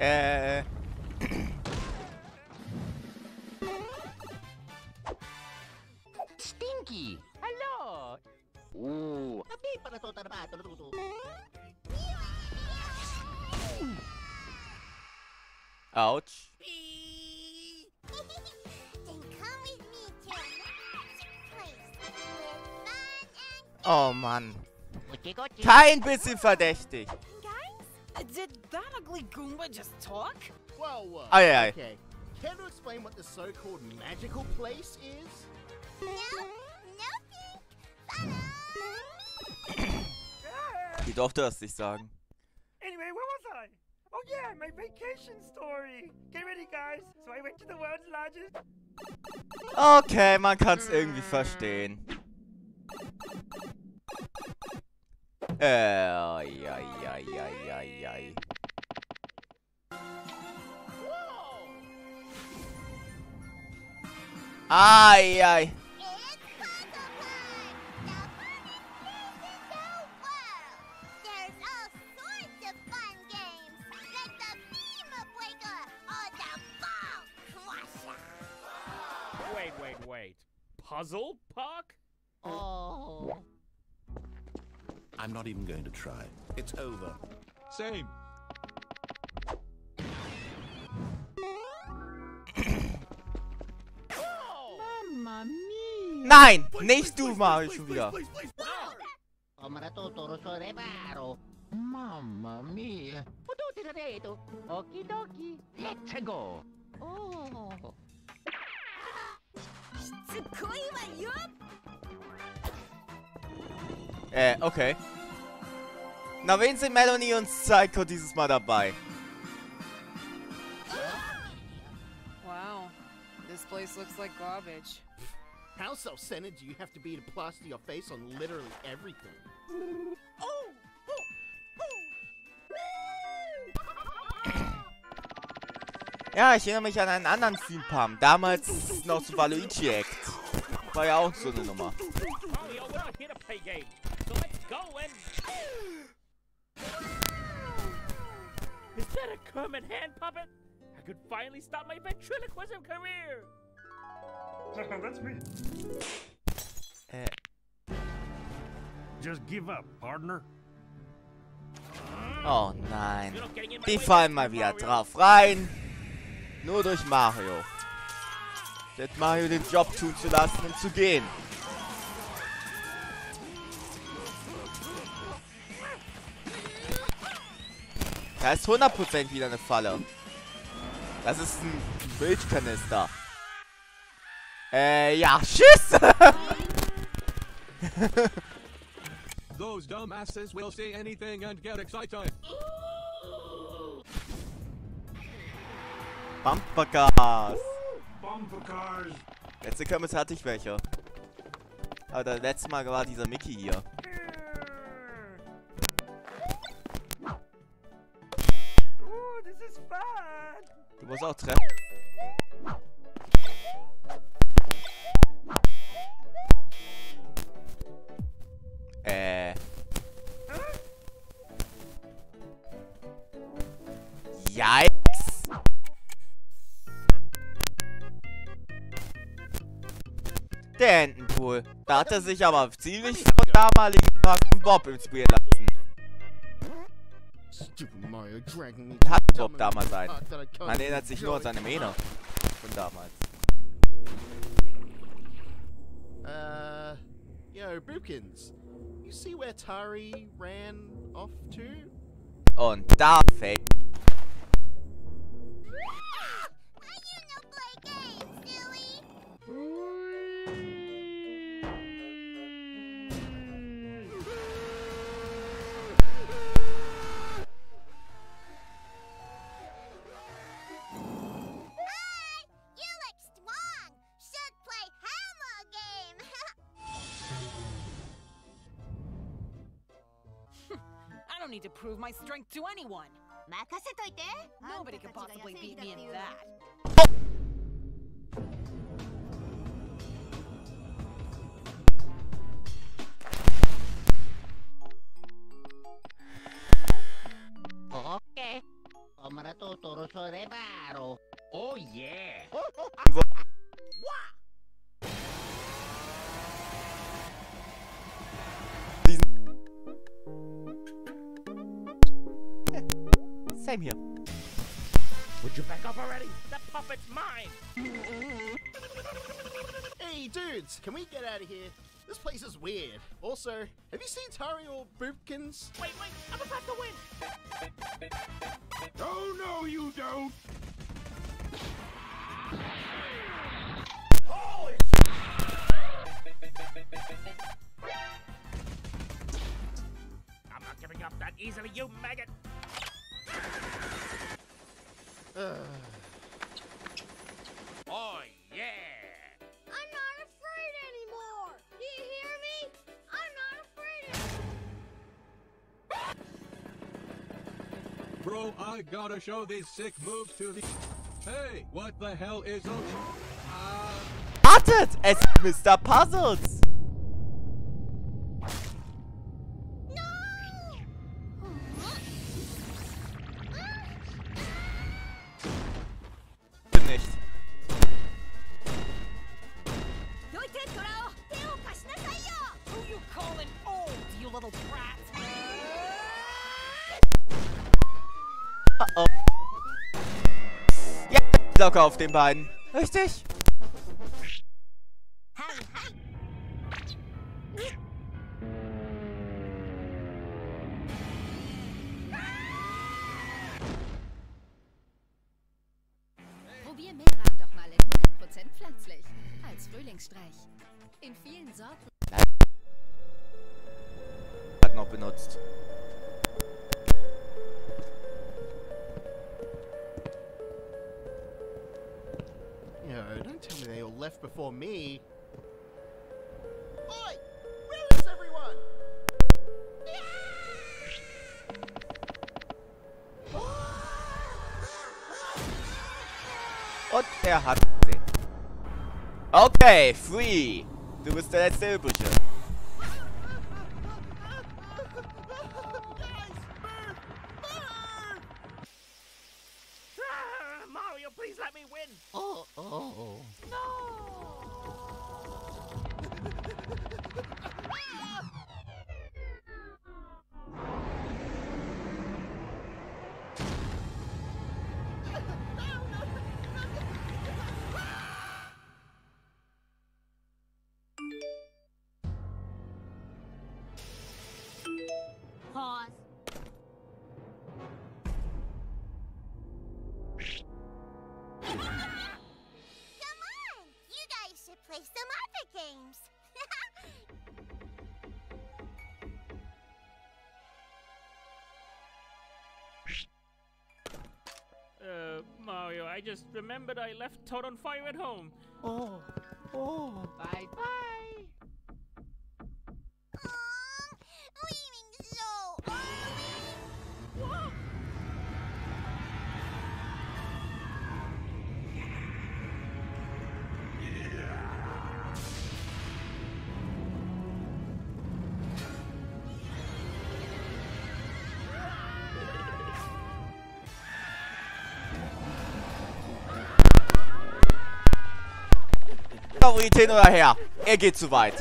Eh. Ho Stinky! Hello! Uh, tapi para to tarbato na tuto. Autsch. then come with me to a magic place with fun and Oh Mann. Kein bisschen verdächtig. Uh, Did that ugly Goomba just talk? Whoa, whoa. Aye, aye. Okay. Care to explain what the so-called magical place is? No, no, Pink. Follow me. Die durfte das nicht sagen. Anyway, where was I? Oh yeah, my vacation story. Get ready, guys. So I went to the world's largest... Okay, man kann irgendwie verstehen. Äh, ei, ei, ei, ei, ei, ei. Ball Crusher. Wait, wait, wait. Puzzle Park? Oh. I'm not even going to try. It's over. Same. Nein, nicht du, Mario, schon wieder. Mamma mia. Potete reto. Okidoki. Let's go. Oh. Äh, okay. Na, wen sind Melanie und Psycho dieses Mal dabei? Place looks like garbage. How self-centered do you have to be to plaster your face on literally everything? Ja, ich erinnere mich an einen anderen Theme Park. Damals noch zu Waluigi Act. War ja auch so eine Nummer. Mario, we're not here to play games. So let's go and. Is that a Kermit hand puppet? I could finally start my ventriloquism career. That's me. Äh, Just give up, partner. oh nein. Die fallen mal wieder drauf rein. Nur durch Mario. Statt Mario den Job tun zu lassen und zu gehen. Da ist 100% wieder eine Falle. Das ist ein Milchkanister. Äh, ja, tschüss! Those dumbasses will see anything and get excited. Bumpercars. Bumper cars. Letzte Kirmes hatte ich welche. Aber das letzte Mal war dieser Mickey hier. Ooh, this is fun. Du musst auch treffen. Der Entenpool. Da hat er sich aber ziemlich von damaligen und Bob inspirieren lassen. Hat Bob damals einen? Man erinnert sich nur an seine Mähne von damals. Uh, yo, Boopkins, you see where Tari ran off to? Und da fällt. need to prove my strength to anyone! Nobody could possibly beat me in that! Also, have you seen Tari or Boopkins? Wait, wait, I'm about to win. Oh, no, you don't. Holy I'm not giving up that easily, you maggot! Oh, Bro, I gotta show these sick moves to the. Hey, what the hell is? Wartet! Es ist Mr. Puzzles! Locker auf den Beinen. Richtig. Und er hat gesehen. Okay, Free. Du bist der letzte Übrige. Just remembered I left Todd on fire at home. Oh, oh. Bye bye. Favorit hin oder her. Er geht zu weit.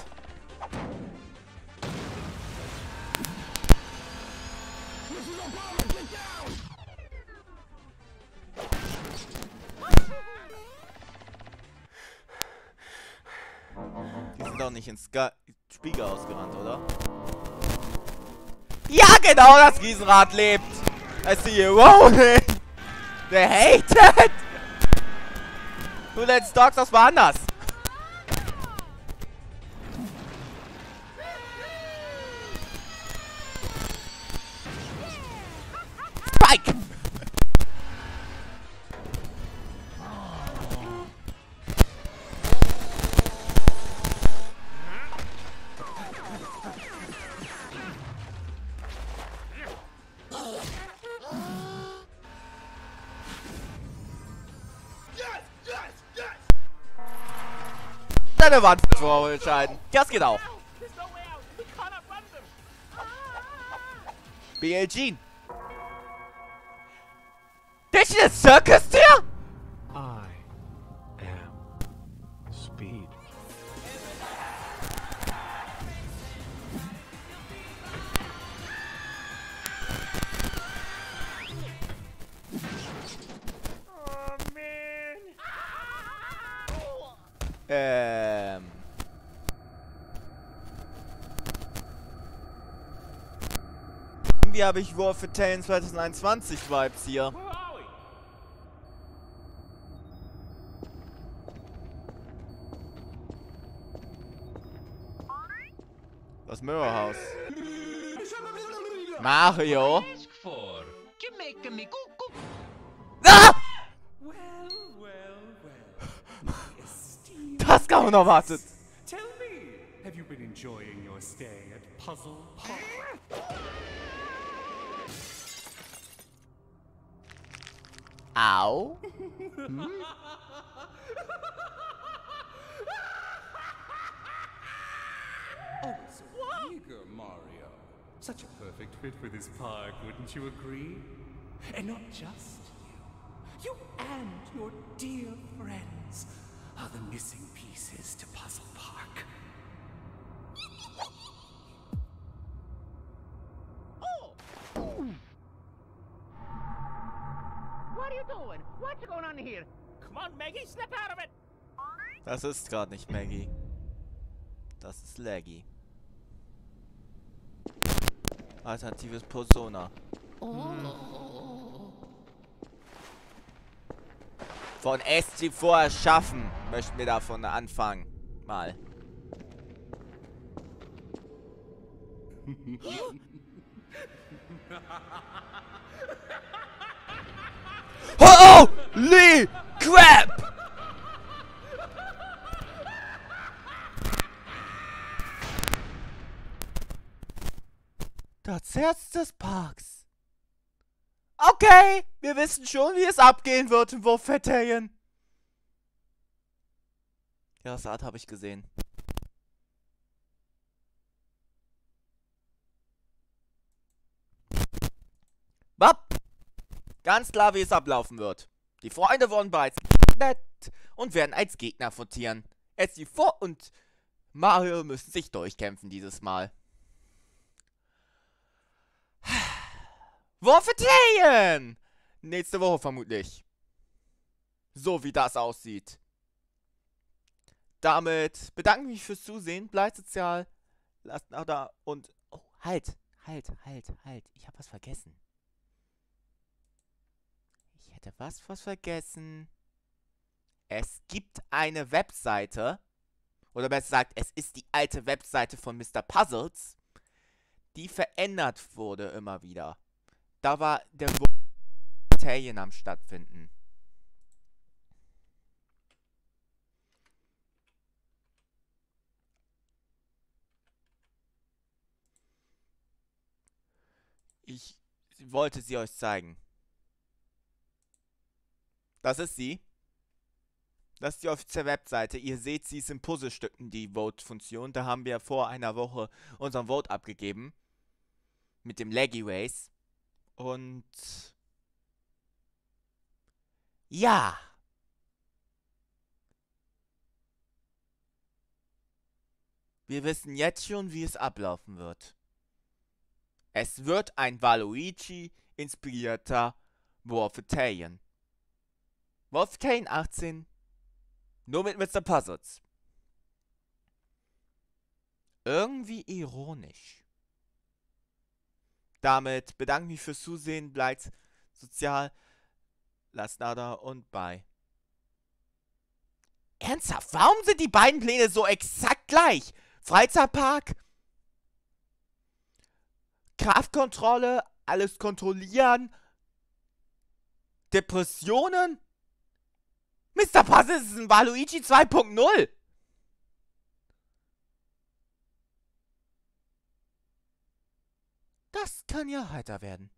Die sind doch nicht ins Spiegel ausgerannt, oder? Ja, genau, das Riesenrad lebt. I see you rolling. They hate it. Who let dogs, das war anders. gonna try and just get out. BAG. This is circus? Irgendwie habe ich War für Talen 2021 Vibes hier. Das Mirror. Mario. Ah! Das kann man erwartet. Tell me, have you been enjoying your stay at Puzzle Park? Au. Hm? Oh, so eager, Mario. Such a perfect fit for this park, wouldn't you agree? And not just you. You and your dear friends are the missing pieces to Puzzle Park. Come on, Maggie, snap out of it! Das ist gerade nicht Maggie. Das ist Laggy. Alternatives Persona. Von SC4 erschaffen möchten wir davon anfangen. Mal. Holy crap! Das Herz des Parks. Okay, wir wissen schon, wie es abgehen wird im Wurfferien. Ja, das Art habe ich gesehen. Bap! Ganz klar, wie es ablaufen wird. Die Freunde wurden bereits nett und werden als Gegner votieren. SC4 und Mario müssen sich durchkämpfen dieses Mal. Wurfeteien! Nächste Woche vermutlich. So wie das aussieht. Damit bedanke ich mich fürs Zusehen. Bleibt sozial. Lasst auch da und. Oh, halt, halt, halt, halt. Ich habe was vergessen. Ich hätte was, was vergessen. Es gibt eine Webseite. Oder besser gesagt, es ist die alte Webseite von Mr. Puzzles. Die verändert wurde immer wieder. Da war der Italien am stattfinden. Ich wollte sie euch zeigen. Das ist sie. Das ist die offizielle Webseite. Ihr seht, sie ist in Puzzlestücken, die Vote-Funktion. Da haben wir vor einer Woche unseren Vote abgegeben. Mit dem Laggy Race. Und... Ja. Wir wissen jetzt schon, wie es ablaufen wird. Es wird ein Waluigi inspirierter Wolfenstein. Wolfenstein 18 nur mit Mr. Puzzles. Irgendwie ironisch. Damit bedanke ich mich fürs Zusehen, bleibt sozial, lasst nada und bye. Ernsthaft, warum sind die beiden Pläne so exakt gleich? Freizeitpark, Kraftkontrolle, alles kontrollieren, Depressionen? Mr. Puzzles ist ein Waluigi 2.0. Das kann ja heiter werden.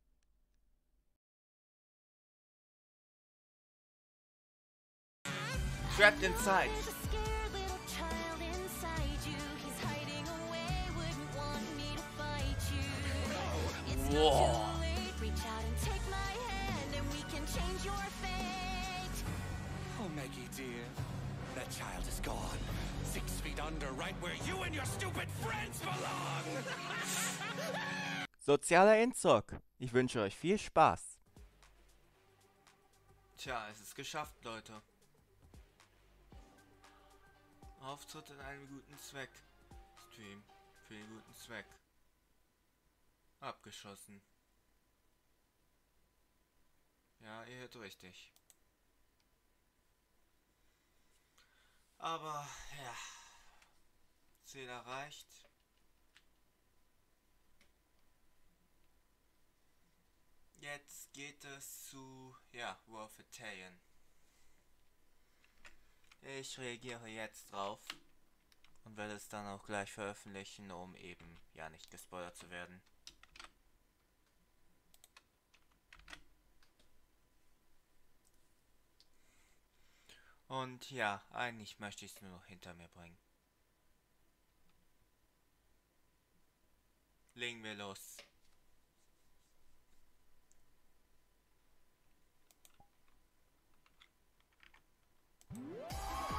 Trapped inside. Whoa. Child is gone. Six feet under, right where you and your stupid friends belong! Sozialer Entzug. Ich wünsche euch viel Spaß. Tja, es ist geschafft, Leute. Auftritt in einem guten Zweck. Stream für den guten Zweck. Abgeschossen. Ja, ihr hört richtig. Aber, ja. Ziel erreicht. Jetzt geht es zu, ja, War of Italian. Ich reagiere jetzt drauf und werde es dann auch gleich veröffentlichen, um eben, ja, nicht gespoilert zu werden. Und ja, eigentlich möchte ich es nur noch hinter mir bringen. Legen wir los. Oder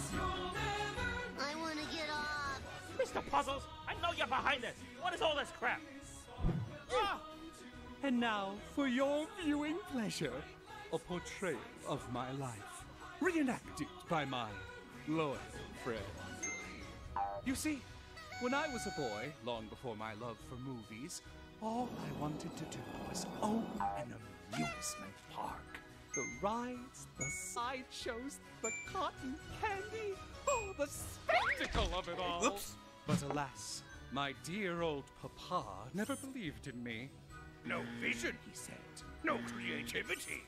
off. Mr. Puzzles, I know you're behind this. What is all this crap? Ah! And now, for your viewing pleasure, a portrayal of my life, reenacted by my loyal friend. You see, when I was a boy, long before my love for movies, all I wanted to do was own an amusement park. The rides, the sideshows, the cotton candy, oh, the spectacle of it all. Whoops. But alas, my dear old papa never believed in me. No vision, he said. No creativity.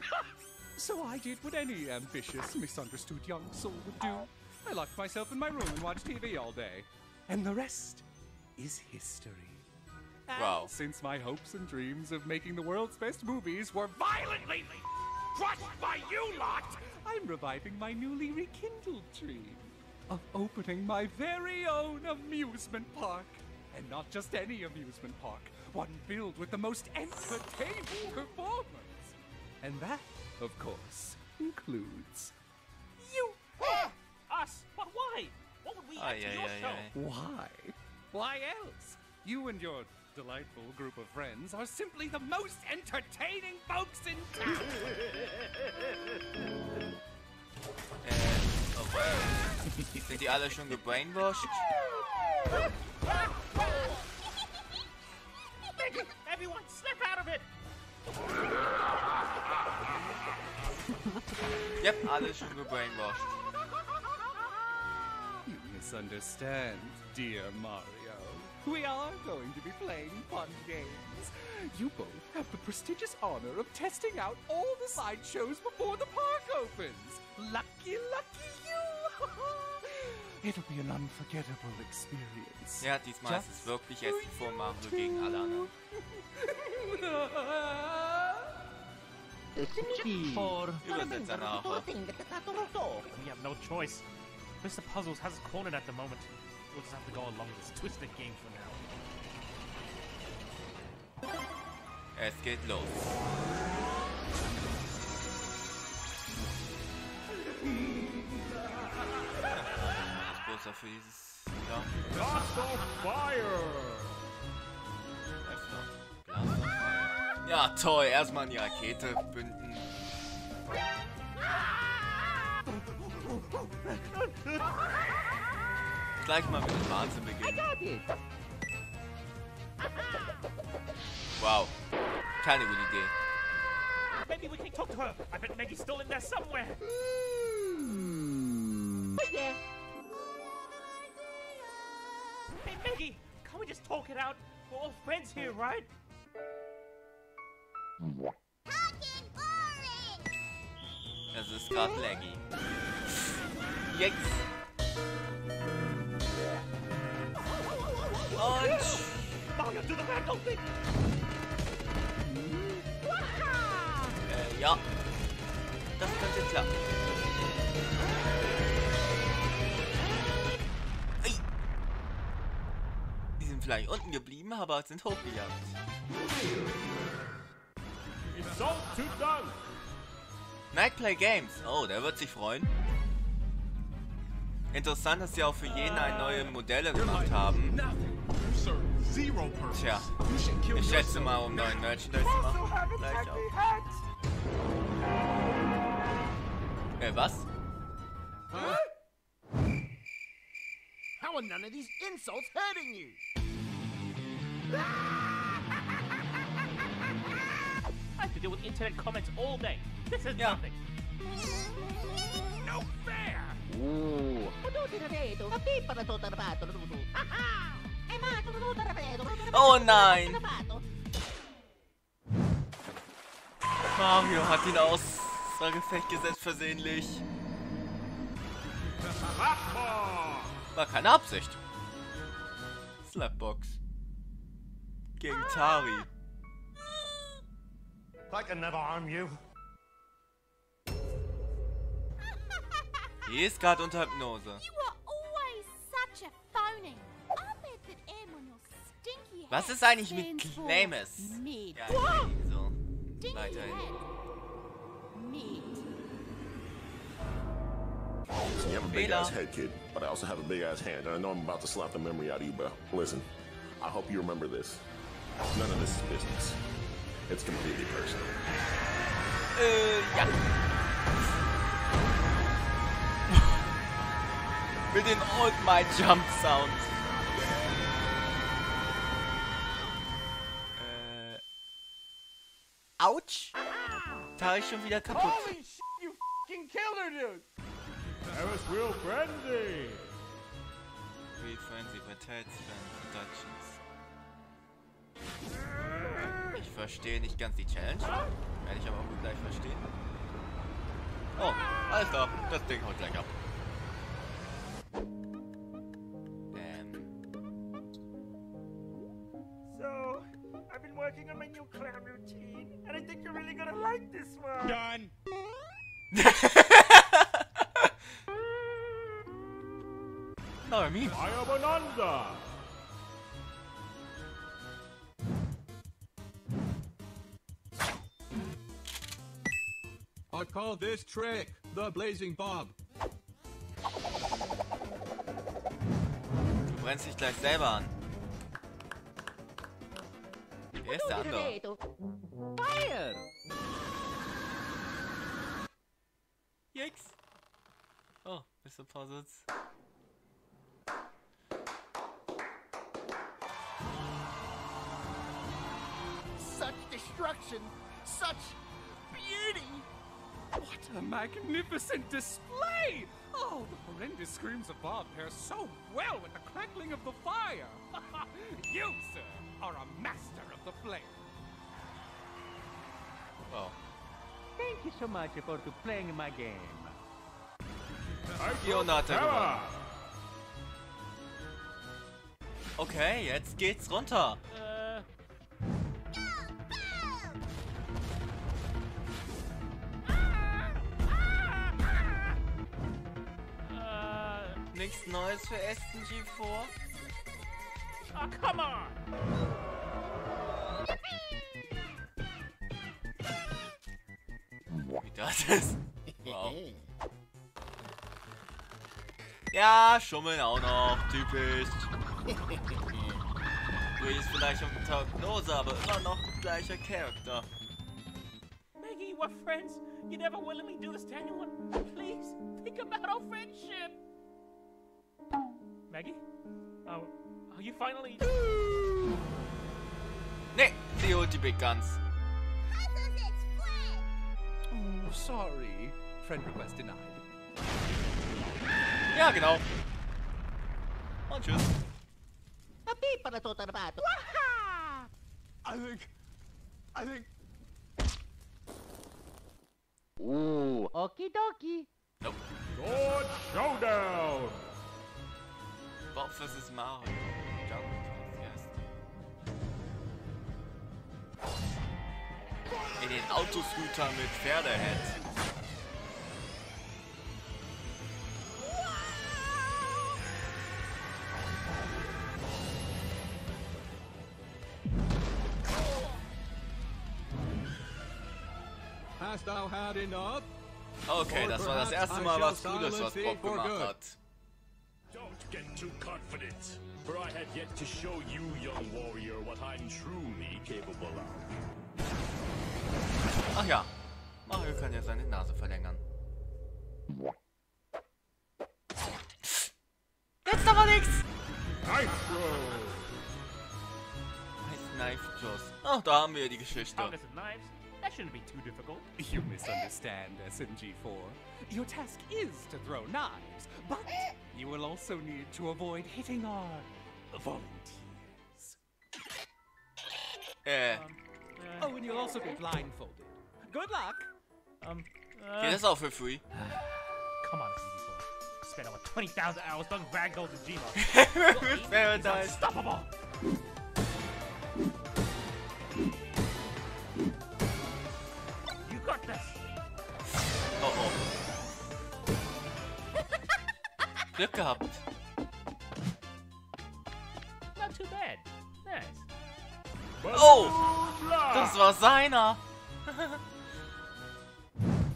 So I did what any ambitious, misunderstood young soul would do. I locked myself in my room and watched TV all day. And the rest is history. And Wow. Since my hopes and dreams of making the world's best movies were Violently crushed by you lot. I'm reviving my newly rekindled dream of opening my very own amusement park. And not just any amusement park, one filled with the most entertaining performers. And that, of course, includes you. Ah! Us? But why? What would we add Ay, to ay, your ay, show? ay. Why? Why else? You and your delightful group of friends are simply the most entertaining folks in town. Äh, oh wow. Sind die alle schon gebrainwashed? Everyone, snap out of it! Yep, alle schon gebrainwashed. You misunderstand, dear Mario. We are going to be playing fun games. You both have the prestigious honor of testing out all the sideshows before the park opens. Lucky, lucky you! It'll be an unforgettable experience. Ja, diesmal ist es wirklich jetzt vor Mario gegen alle anderen. For Übersetzer nachher. We have no choice. Mr. Puzzles has us cornered at the moment. We'll just have to go along with this twisted game for now. Es geht los. Bloß für dieses. Ja. Blast of fire! Ja, toll. Erstmal in die Rakete bünden. Gleich mal mit dem Wahnsinn beginnen. Wow. Keine gute Idee. Maybe we can talk to her. I bet Maggie's still in there somewhere. Yeah. Hey, Maggie, can't we just talk it out? We're all friends here, right? Das ist gerade laggy. Jetzt. Und. Mario, do the thing! Äh, ja. Das geklappt. Ei. Vielleicht unten geblieben, aber sind hochgejagt. Nightplay Games. Oh, der wird sich freuen. Interessant, dass sie auch für jeden ein neue Modelle gemacht haben. Tja, ich schätze mal, um neuen Merchandise zu machen. Äh, was? How are none of these insults hurting you? I have to deal with internet comments all day. This is nothing. No fair. Ooh. Oh nein! Mario hat ihn außer Gefecht gesetzt versehentlich. War keine Absicht. Slapbox. Gegen Tari. I can never harm you. Die ist gerade unter Hypnose. You are always such a phony. I bet that M on your stinky Was head ist eigentlich mit stands for Claimes? Mid. Ja, Whoa! so. Stinky Weiterhin. head. Mid. So you have a big Fehler. ass head, kid, but I also have a big ass hand, and I know I'm about to slap the memory out of you, but listen, I hope you remember this. None of this is business. It's completely personal. Äh, ja. Mit den Old My Jump Sound. Uh, äh. Autsch! Tari ist schon wieder kaputt. Holy shit, you fucking killed her, dude! Ferris Wheel Frenzy. Real Frenzy, Parteizband, Productions. Ich verstehe nicht ganz die Challenge. Werde ich aber auch gleich verstehen. Oh, alles klar. Das Ding haut gleich ab. Ähm, So, I've been working on my new clown routine, and I think you're really gonna like this one. Done. no, I mean. Fire Bonanza. I call this trick the Blazing Bob. Du brennst dich gleich selber an. Wer ist der andere? Fire! Jix. Oh, Mr. Puzzles. Such destruction! Such beauty! What a magnificent display! Oh, the horrendous screams of Bob pair so well with the crackling of the fire! you, sir, are a master of the flame. Oh. Thank you so much for playing my game. Fiona hat er gewonnen. Okay, jetzt geht's runter. Für SNG4? Oh, come on! Wie das ist. Wow. Ja, Schummeln auch noch. Typisch. Du ist vielleicht unter Hypnose, aber immer noch gleicher Charakter. Maggie, we're friends. You never willingly do this to anyone. Please, think about our friendship. Maggie? Oh, are you finally... Nee, die holt die Big Guns. Oh, sorry. Friend request denied. Ja, genau. Und tschüss. I think. I think. Ooh, okie dokie. Nope. Sword Showdown. Bob vs. Mario. Jungle Cars, wie? In den Autoscooter mit Pferdehead. Hast du had enough? Okay, das war das erste Mal was Bruder was Bob gemacht hat. Don't get too confident, for I have yet to show you, young warrior, what I'm truly capable of. Ach ja, ah, Mario kann ja seine Nase verlängern. Jetzt aber nix! Knife throw! Knife Jaws. Ach, da haben wir die Geschichte. Targets of knives? That shouldn't be too difficult. You misunderstand, SMG4. Your task is to throw knives, but you will also need to avoid hitting our volunteers. Äh, Oh, and you'll also be blindfolded. Good luck. Um, uh, geht das auch für free? Come on, SMG4. Spent over 20,000 hours done ragdoll the Gma. Paradise. Unstoppable! Glück gehabt. Not too bad. Nice. Oh! Das war seiner!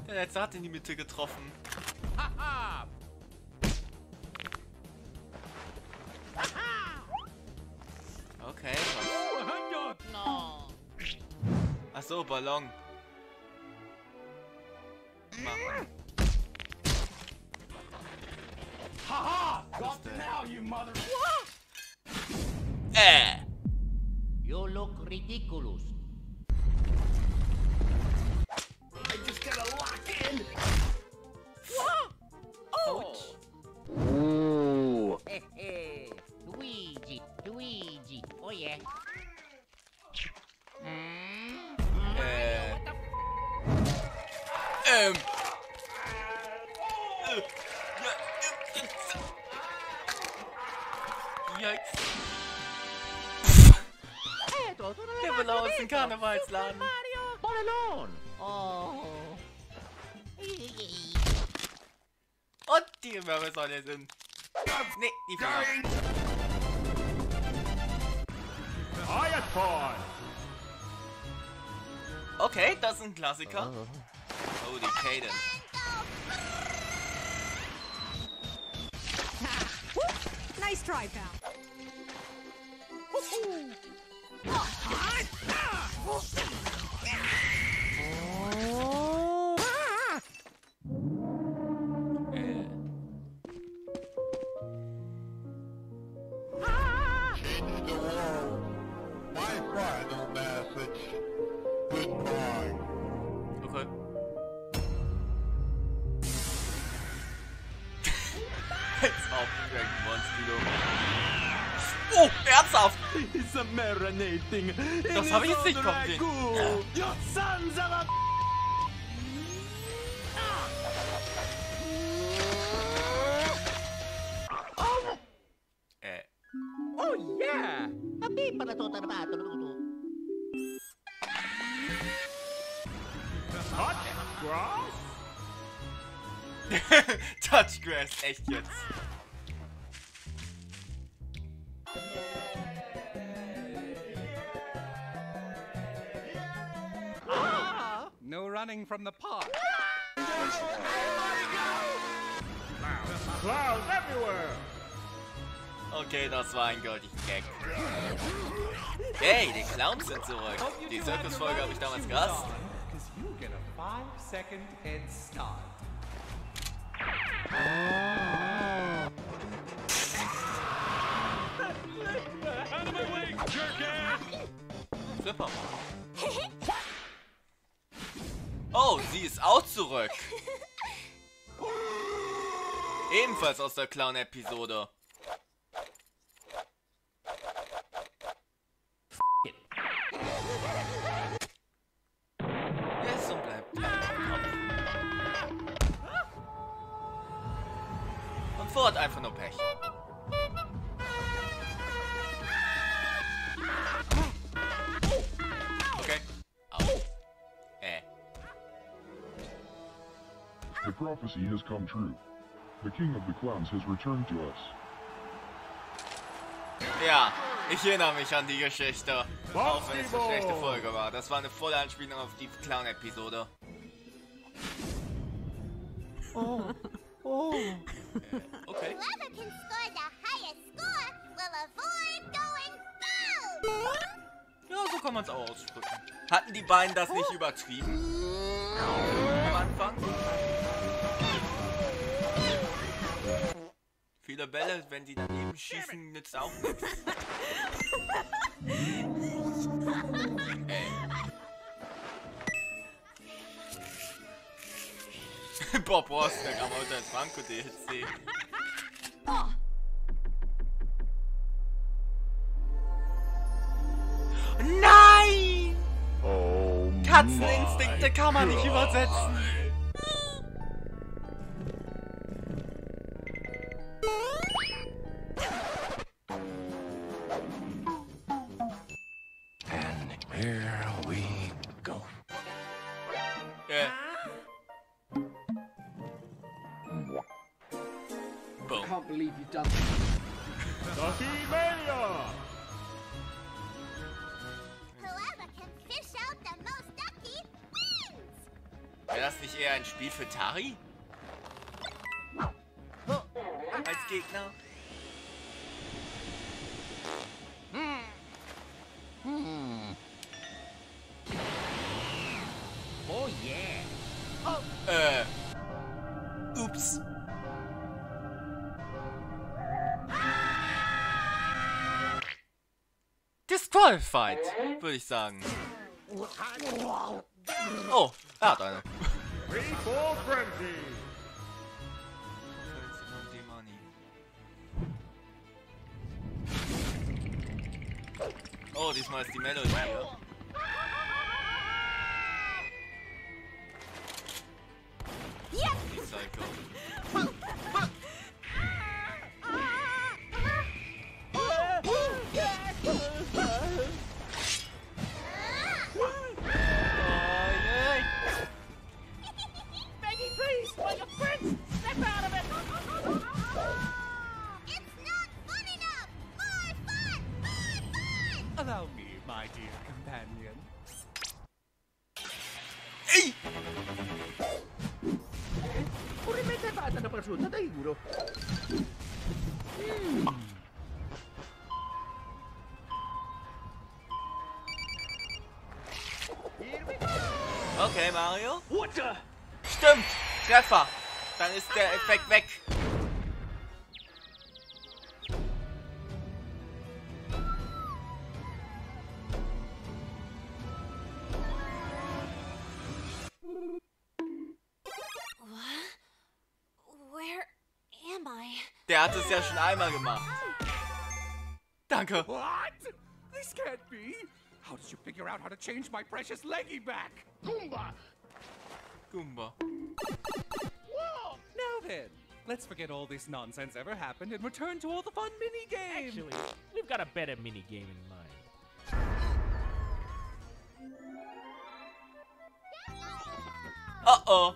Der letzte hat in die Mitte getroffen. Okay, was? No. Ach so, Ballon. Machen. mother. What? Eh. You look ridiculous. Will aus dem Karnevalsladen. All alone. Oh. Und die Wirbelsäule sind. Nee, die Finger. Okay, das ist ein Klassiker. Oh, die Caden. Nice try, pal. Marinating. Das habe ich jetzt nicht kommen sehen. Äh. Oh yeah. Tapi para to tarbato tutu. Hot grass? Touchgrass, echt jetzt. Das war ein goldiger Gag. Hey, die Clowns sind zurück. Die Zirkusfolge habe ich damals gehasst. Flipper. Oh, sie ist auch zurück. Ebenfalls aus der Clown-Episode. Come true. The king of the clowns has returned to us. Ja, ich erinnere mich an die Geschichte. Auch wenn es eine schlechte Folge war. Das war eine volle Anspielung auf die Clown-Episode. Oh. Oh. Okay. Whoever can score the highest score will avoid going bald. Ja, so kann man es auch ausdrücken. Hatten die beiden das nicht übertrieben? Am Anfang? Viele Bälle, wenn sie daneben schießen, nützt auch nichts. Bob Ross, der kam heute als Franco DLC. Nein! Oh, Katzeninstinkte kann man nicht übersetzen. Disqualified, würde ich sagen. Oh, er hat eine. Oh, diesmal ist die Melodie hier. Psycho. Pure mette passano prosciutto, dai giuro. Okay, Mario. Stimmt, Treffer. Dann ist der Effekt weg. Ja schon einmal gemacht. Danke. What? This can't be. How did you figure out how to change my precious leggy back? Goomba! Goomba. Now then, let's forget all this nonsense ever happened and return to all the fun mini games. Actually, we've got a better mini game in mind. Uh-oh.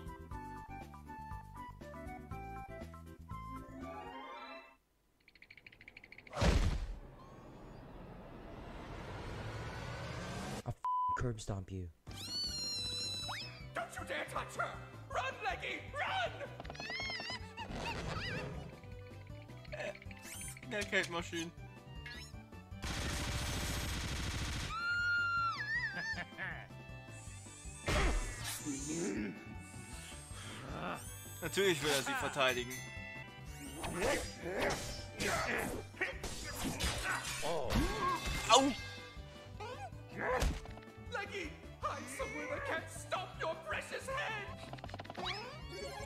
Curb stomp you. Don't you dare touch her! Run, leggy, run! Schnellkältmaschinen. Natürlich will er sie verteidigen. Oh. Au!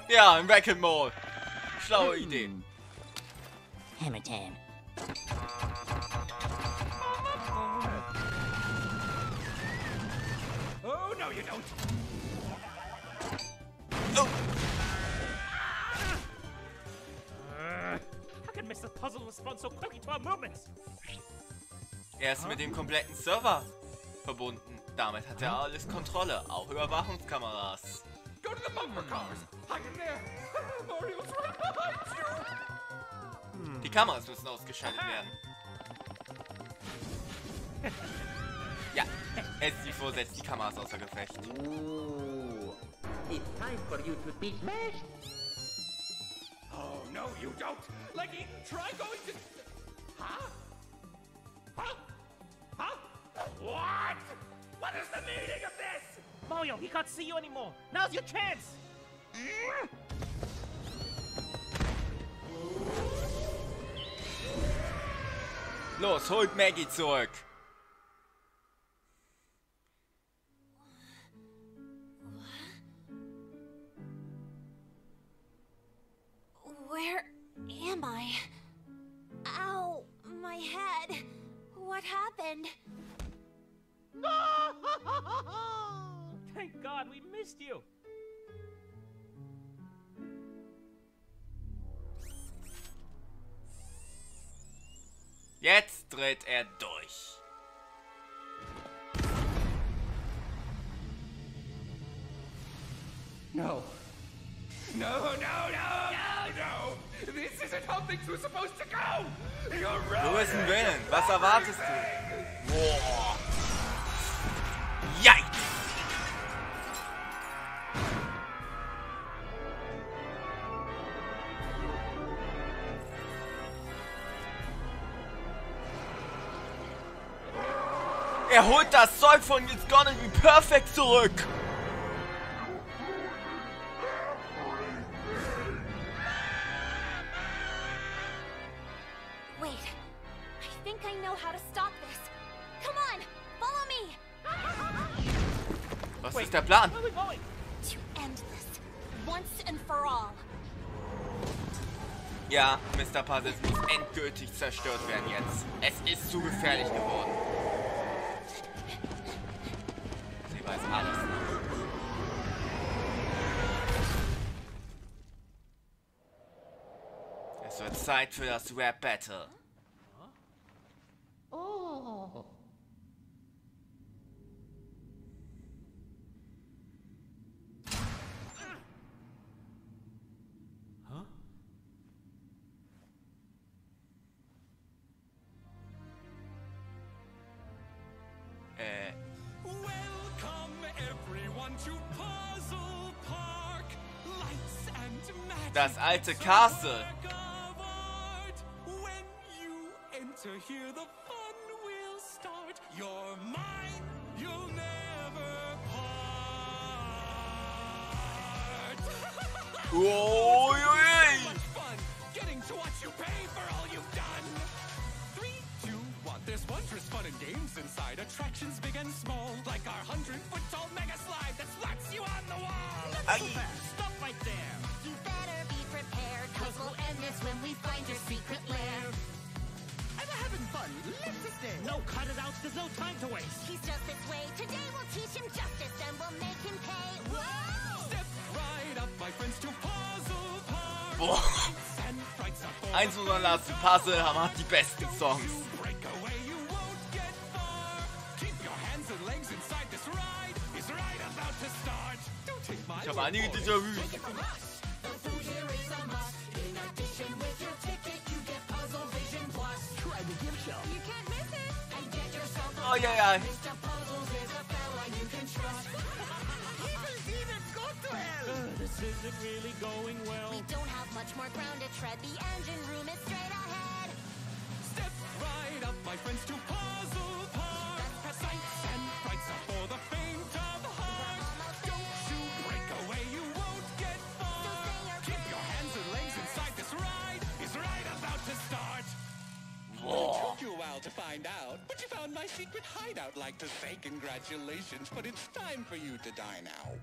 Ja, ein Wreck-It-Mall. Schlaue Idee. Hammer time. Oh, no, you don't! How can Mr. Puzzle respond so quickly to our movements? Er ist mit dem kompletten Server verbunden. Damit hat er alles Kontrolle, auch Überwachungskameras. Go to the bumper cars! Hide in there! Mario's right behind you! Die Kameras müssen ausgeschaltet werden. Ja, SC4 setzt die Kameras außer Gefecht. It's time for you to be smashed. Oh, no, you don't. Like, Eden, try going to. Huh? Huh? Huh? What? What is the meaning of this? Mario, he can't see you anymore. Now's your chance. Los, holt Maggie zurück. Where am I? Ow, my head. What happened? Thank God we missed you. Jetzt dreht er durch. No. No, no, no, no, no! This isn't how things were supposed to go! You're ein ruining Willen? Was erwartest du? Boah. Er holt das Zeug von It's Gonna Be Perfect zurück! Wait, I think I know how to stop this. Come on, follow me! Was ist der Plan? Where are we going? To end this, once and for all. Ja, Mr. Puzzles muss endgültig zerstört werden jetzt. Es ist zu gefährlich geworden. Es wird Zeit für Rap Battle. Oh. Äh, Welcome everyone to Puzzle Park. Lights and magic. das alte Castle. Boah. Eins muss man lassen, Puzzle haben die besten Songs. Ich habe einige a Oh, yeah, yeah. Mr. Puzzles demon, go to hell. Uh, this isn't really going well. We don't have much more ground to tread. The engine room is straight ahead. Step right up, my friends, to Puzzle Park. Sights and frights are for the faint of heart. Don't you break away, you won't get far. Keep your hands and legs inside this ride. It's right about to start. It took you a while to find out, but you found my secret hideout. Like to say congratulations, but it's time for you to die now.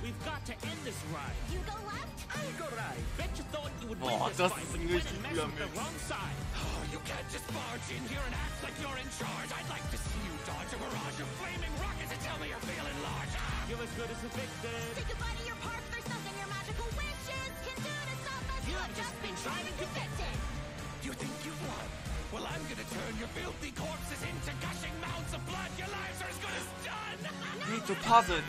We've got to end this ride. You go left. I'll go right. Bet you thought you would Boah, win this fight, but you went and messed with the wrong side. Oh, you can't just barge in here and act like you're in charge. I'd like to see you dodge a barrage of flaming rockets and tell me you're feeling large. Ah! You're as good as evicted. Say goodbye to your park. There's nothing your magical witches can do to stop us. You've just been trying to convince it. You think you've won? Well, I'm gonna turn your filthy corpses into gushing mounds of blood. Your lives are as good as done. Need to Puzzles.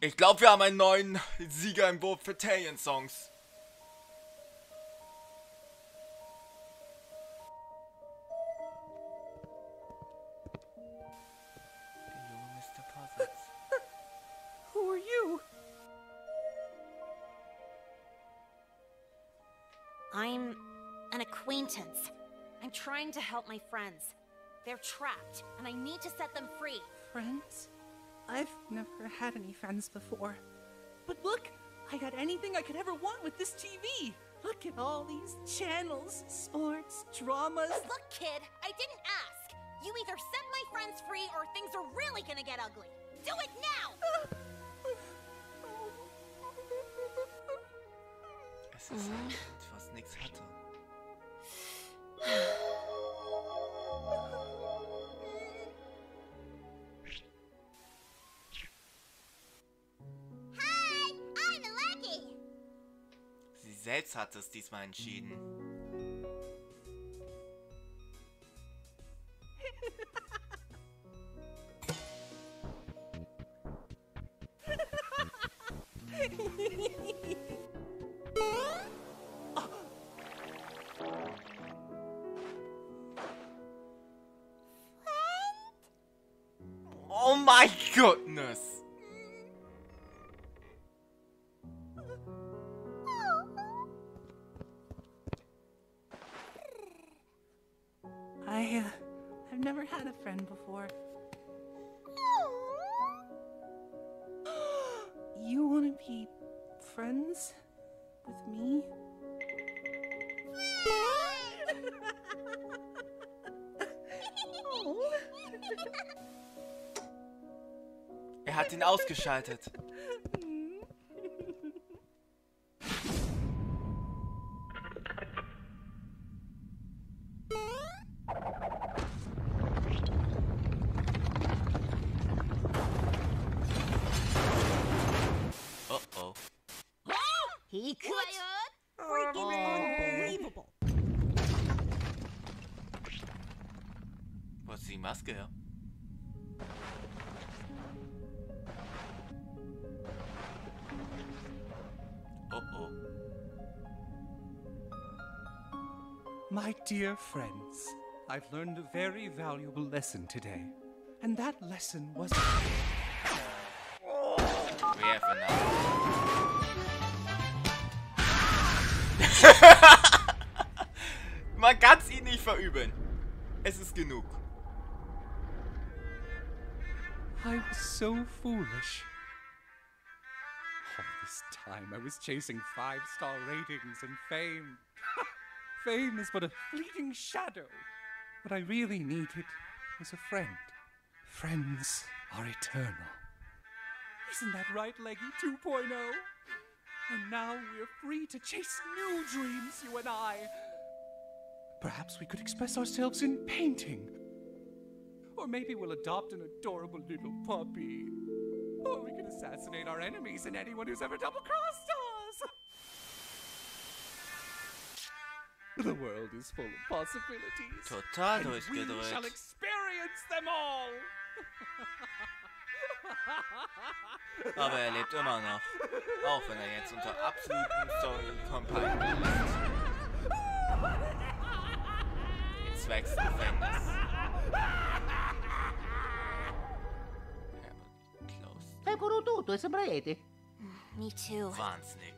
Ich glaube, wir haben einen neuen Sieger im Vote für Taillion-Songs. Der junge Mr. Puzzles. Who are you? I'm an acquaintance. I'm trying to help my friends. They're trapped, and I need to set them free. Friends? I've never had any friends before. But look, I got anything I could ever want with this TV. Look at all these channels, sports, dramas. Look, kid, I didn't ask. You either set my friends free or things are really gonna get ugly. Do it now! Es ist ein was nichts hatte. Selbst hat es diesmal entschieden. Er hat ihn ausgeschaltet. Friends, I've learned a very valuable lesson today. And that lesson was. We have Man kann es ihn nicht verübeln. Es ist genug. I was so foolish. All this time I was chasing five star ratings and fame. fame is but a fleeting shadow. What I really needed was a friend. Friends are eternal. Isn't that right, Leggy 2.0? And now we're free to chase new dreams, you and I. Perhaps we could express ourselves in painting. Or maybe we'll adopt an adorable little puppy. Or we can assassinate our enemies and anyone who's ever double crossed us. The world is full of possibilities. Total and we durchgedreht. shall experience them all. Aber er lebt immer noch. Auch wenn er jetzt unter absoluten Story Compile ist. Ins Wechselgefängnis. Seguro tutto, e sembrete. Me too. Wahnsinnig.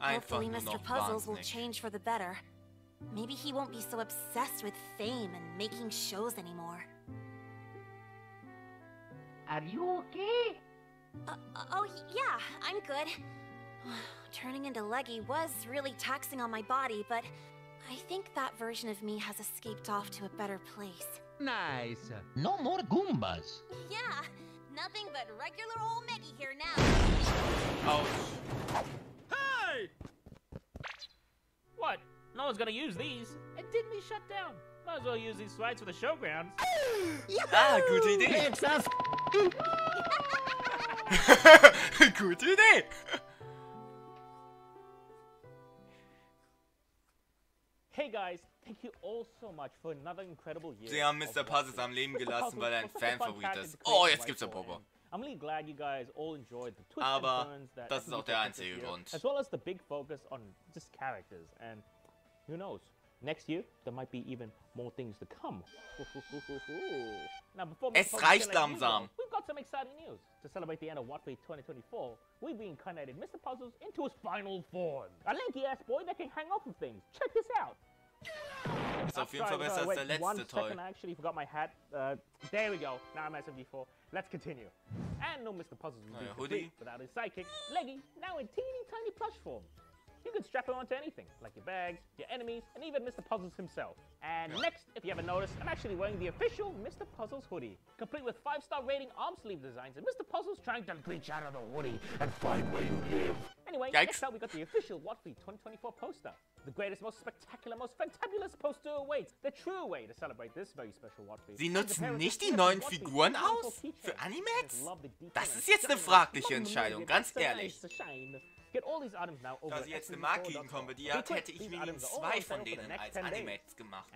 Einfach Hopefully, nur Mr. noch Puzzles will wahnsinnig. change for the better. Maybe he won't be so obsessed with fame and making shows anymore. Are you okay? Uh, oh, yeah, I'm good. Turning into Leggy was really taxing on my body, but I think that version of me has escaped off to a better place. Nice. No more Goombas. Yeah, nothing but regular old Meggy here now. Oh. One's gonna use these. And Disney shut down. Might as well use these rides for the showgrounds. Ah, gute Idee. It's a gute Idee. Hey guys, thank you all so much for another incredible year. Sie haben Mr. Puzzles am Leben gelassen, weil er ein Fanfavorit ist. Oh, jetzt gibt's ein for, Bobo. and I'm really glad you guys all enjoyed the twists Aber and turns that das ist auch der einzige Grund. As well as the big focus on just characters and who knows, next year there might be even more things to come. now before. Es reicht can let you langsam. We've got some exciting news. To celebrate the end of Wattway 2024, we reincarnated Mr. Puzzles into his final form. A lanky ass boy that can hang off of things. Check this out. Ist auf jeden Fall besser als der letzte Toy. I actually forgot my hat. Uh, there we go. Now I'm SMG4. Let's continue. And no Mr. Puzzles would be Neuer complete Hoodie. without his sidekick, Leggy, now in teeny tiny plush form. You can strap him onto anything, like your bags, your enemies, and even Mr. Puzzles himself. And next, if you haven't noticed, I'm actually wearing the official Mr. Puzzles hoodie, complete with 5-star rating arm sleeve designs, and Mr. Puzzles trying to reach out of the hoodie and find where you live. Anyway, Yikes. next up we got the official Wattfleet 2024 poster. The greatest, most spectacular, most fantabulous poster awaits. The true way to celebrate this very special Wattfleet. Sie nutzen nicht die neuen Figuren aus? Für Animax? Just love the detail Das ist jetzt eine fragliche Entscheidung, ganz ehrlich. Da sie jetzt eine Marke gegen Comedy hat, hätte ich wenigstens zwei von denen als Animates gemacht.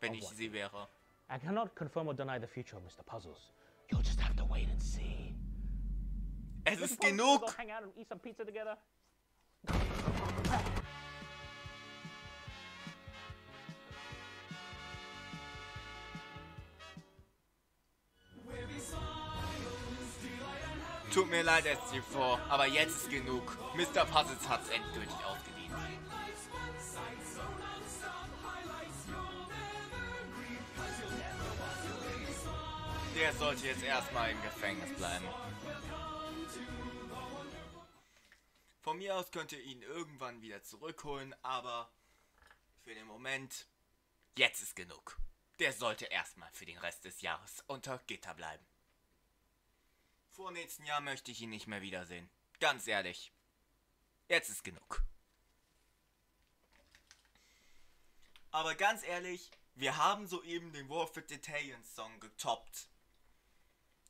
Wenn ich sie wäre. I cannot confirm or deny the future, Mr. Puzzles. You'll just have to wait and see. Es ist genug! Hang out and eat some pizza together? Tut mir leid, SC4, aber jetzt ist genug. Mr. Puzzles hat's endgültig ausgedient. Der sollte jetzt erstmal im Gefängnis bleiben. Von mir aus könnt ihr ihn irgendwann wieder zurückholen, aber für den Moment, jetzt ist genug. Der sollte erstmal für den Rest des Jahres unter Gitter bleiben. Vor nächsten Jahr möchte ich ihn nicht mehr wiedersehen. Ganz ehrlich. Jetzt ist genug. Aber ganz ehrlich, wir haben soeben den Warfare Italian Song getoppt.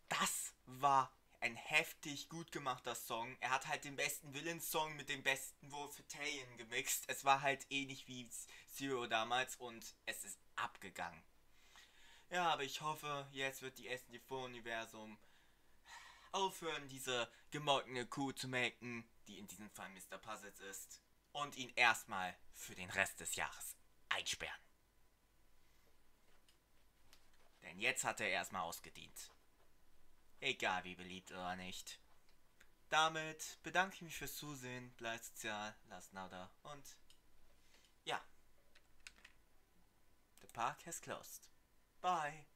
Das war ein heftig gut gemachter Song. Er hat halt den besten Villain-Song mit dem besten Wolf Italian gemixt. Es war halt ähnlich wie Zero damals und es ist abgegangen. Ja, aber ich hoffe, jetzt wird die SND4-Universum aufhören, diese gemolkene Kuh zu melken, die in diesem Fall Mr. Puzzles ist, und ihn erstmal für den Rest des Jahres einsperren. Denn jetzt hat er erstmal ausgedient. Egal wie beliebt oder nicht. Damit bedanke ich mich fürs Zusehen, bleibt sozial, lasst Nada und ja. The park has closed. Bye.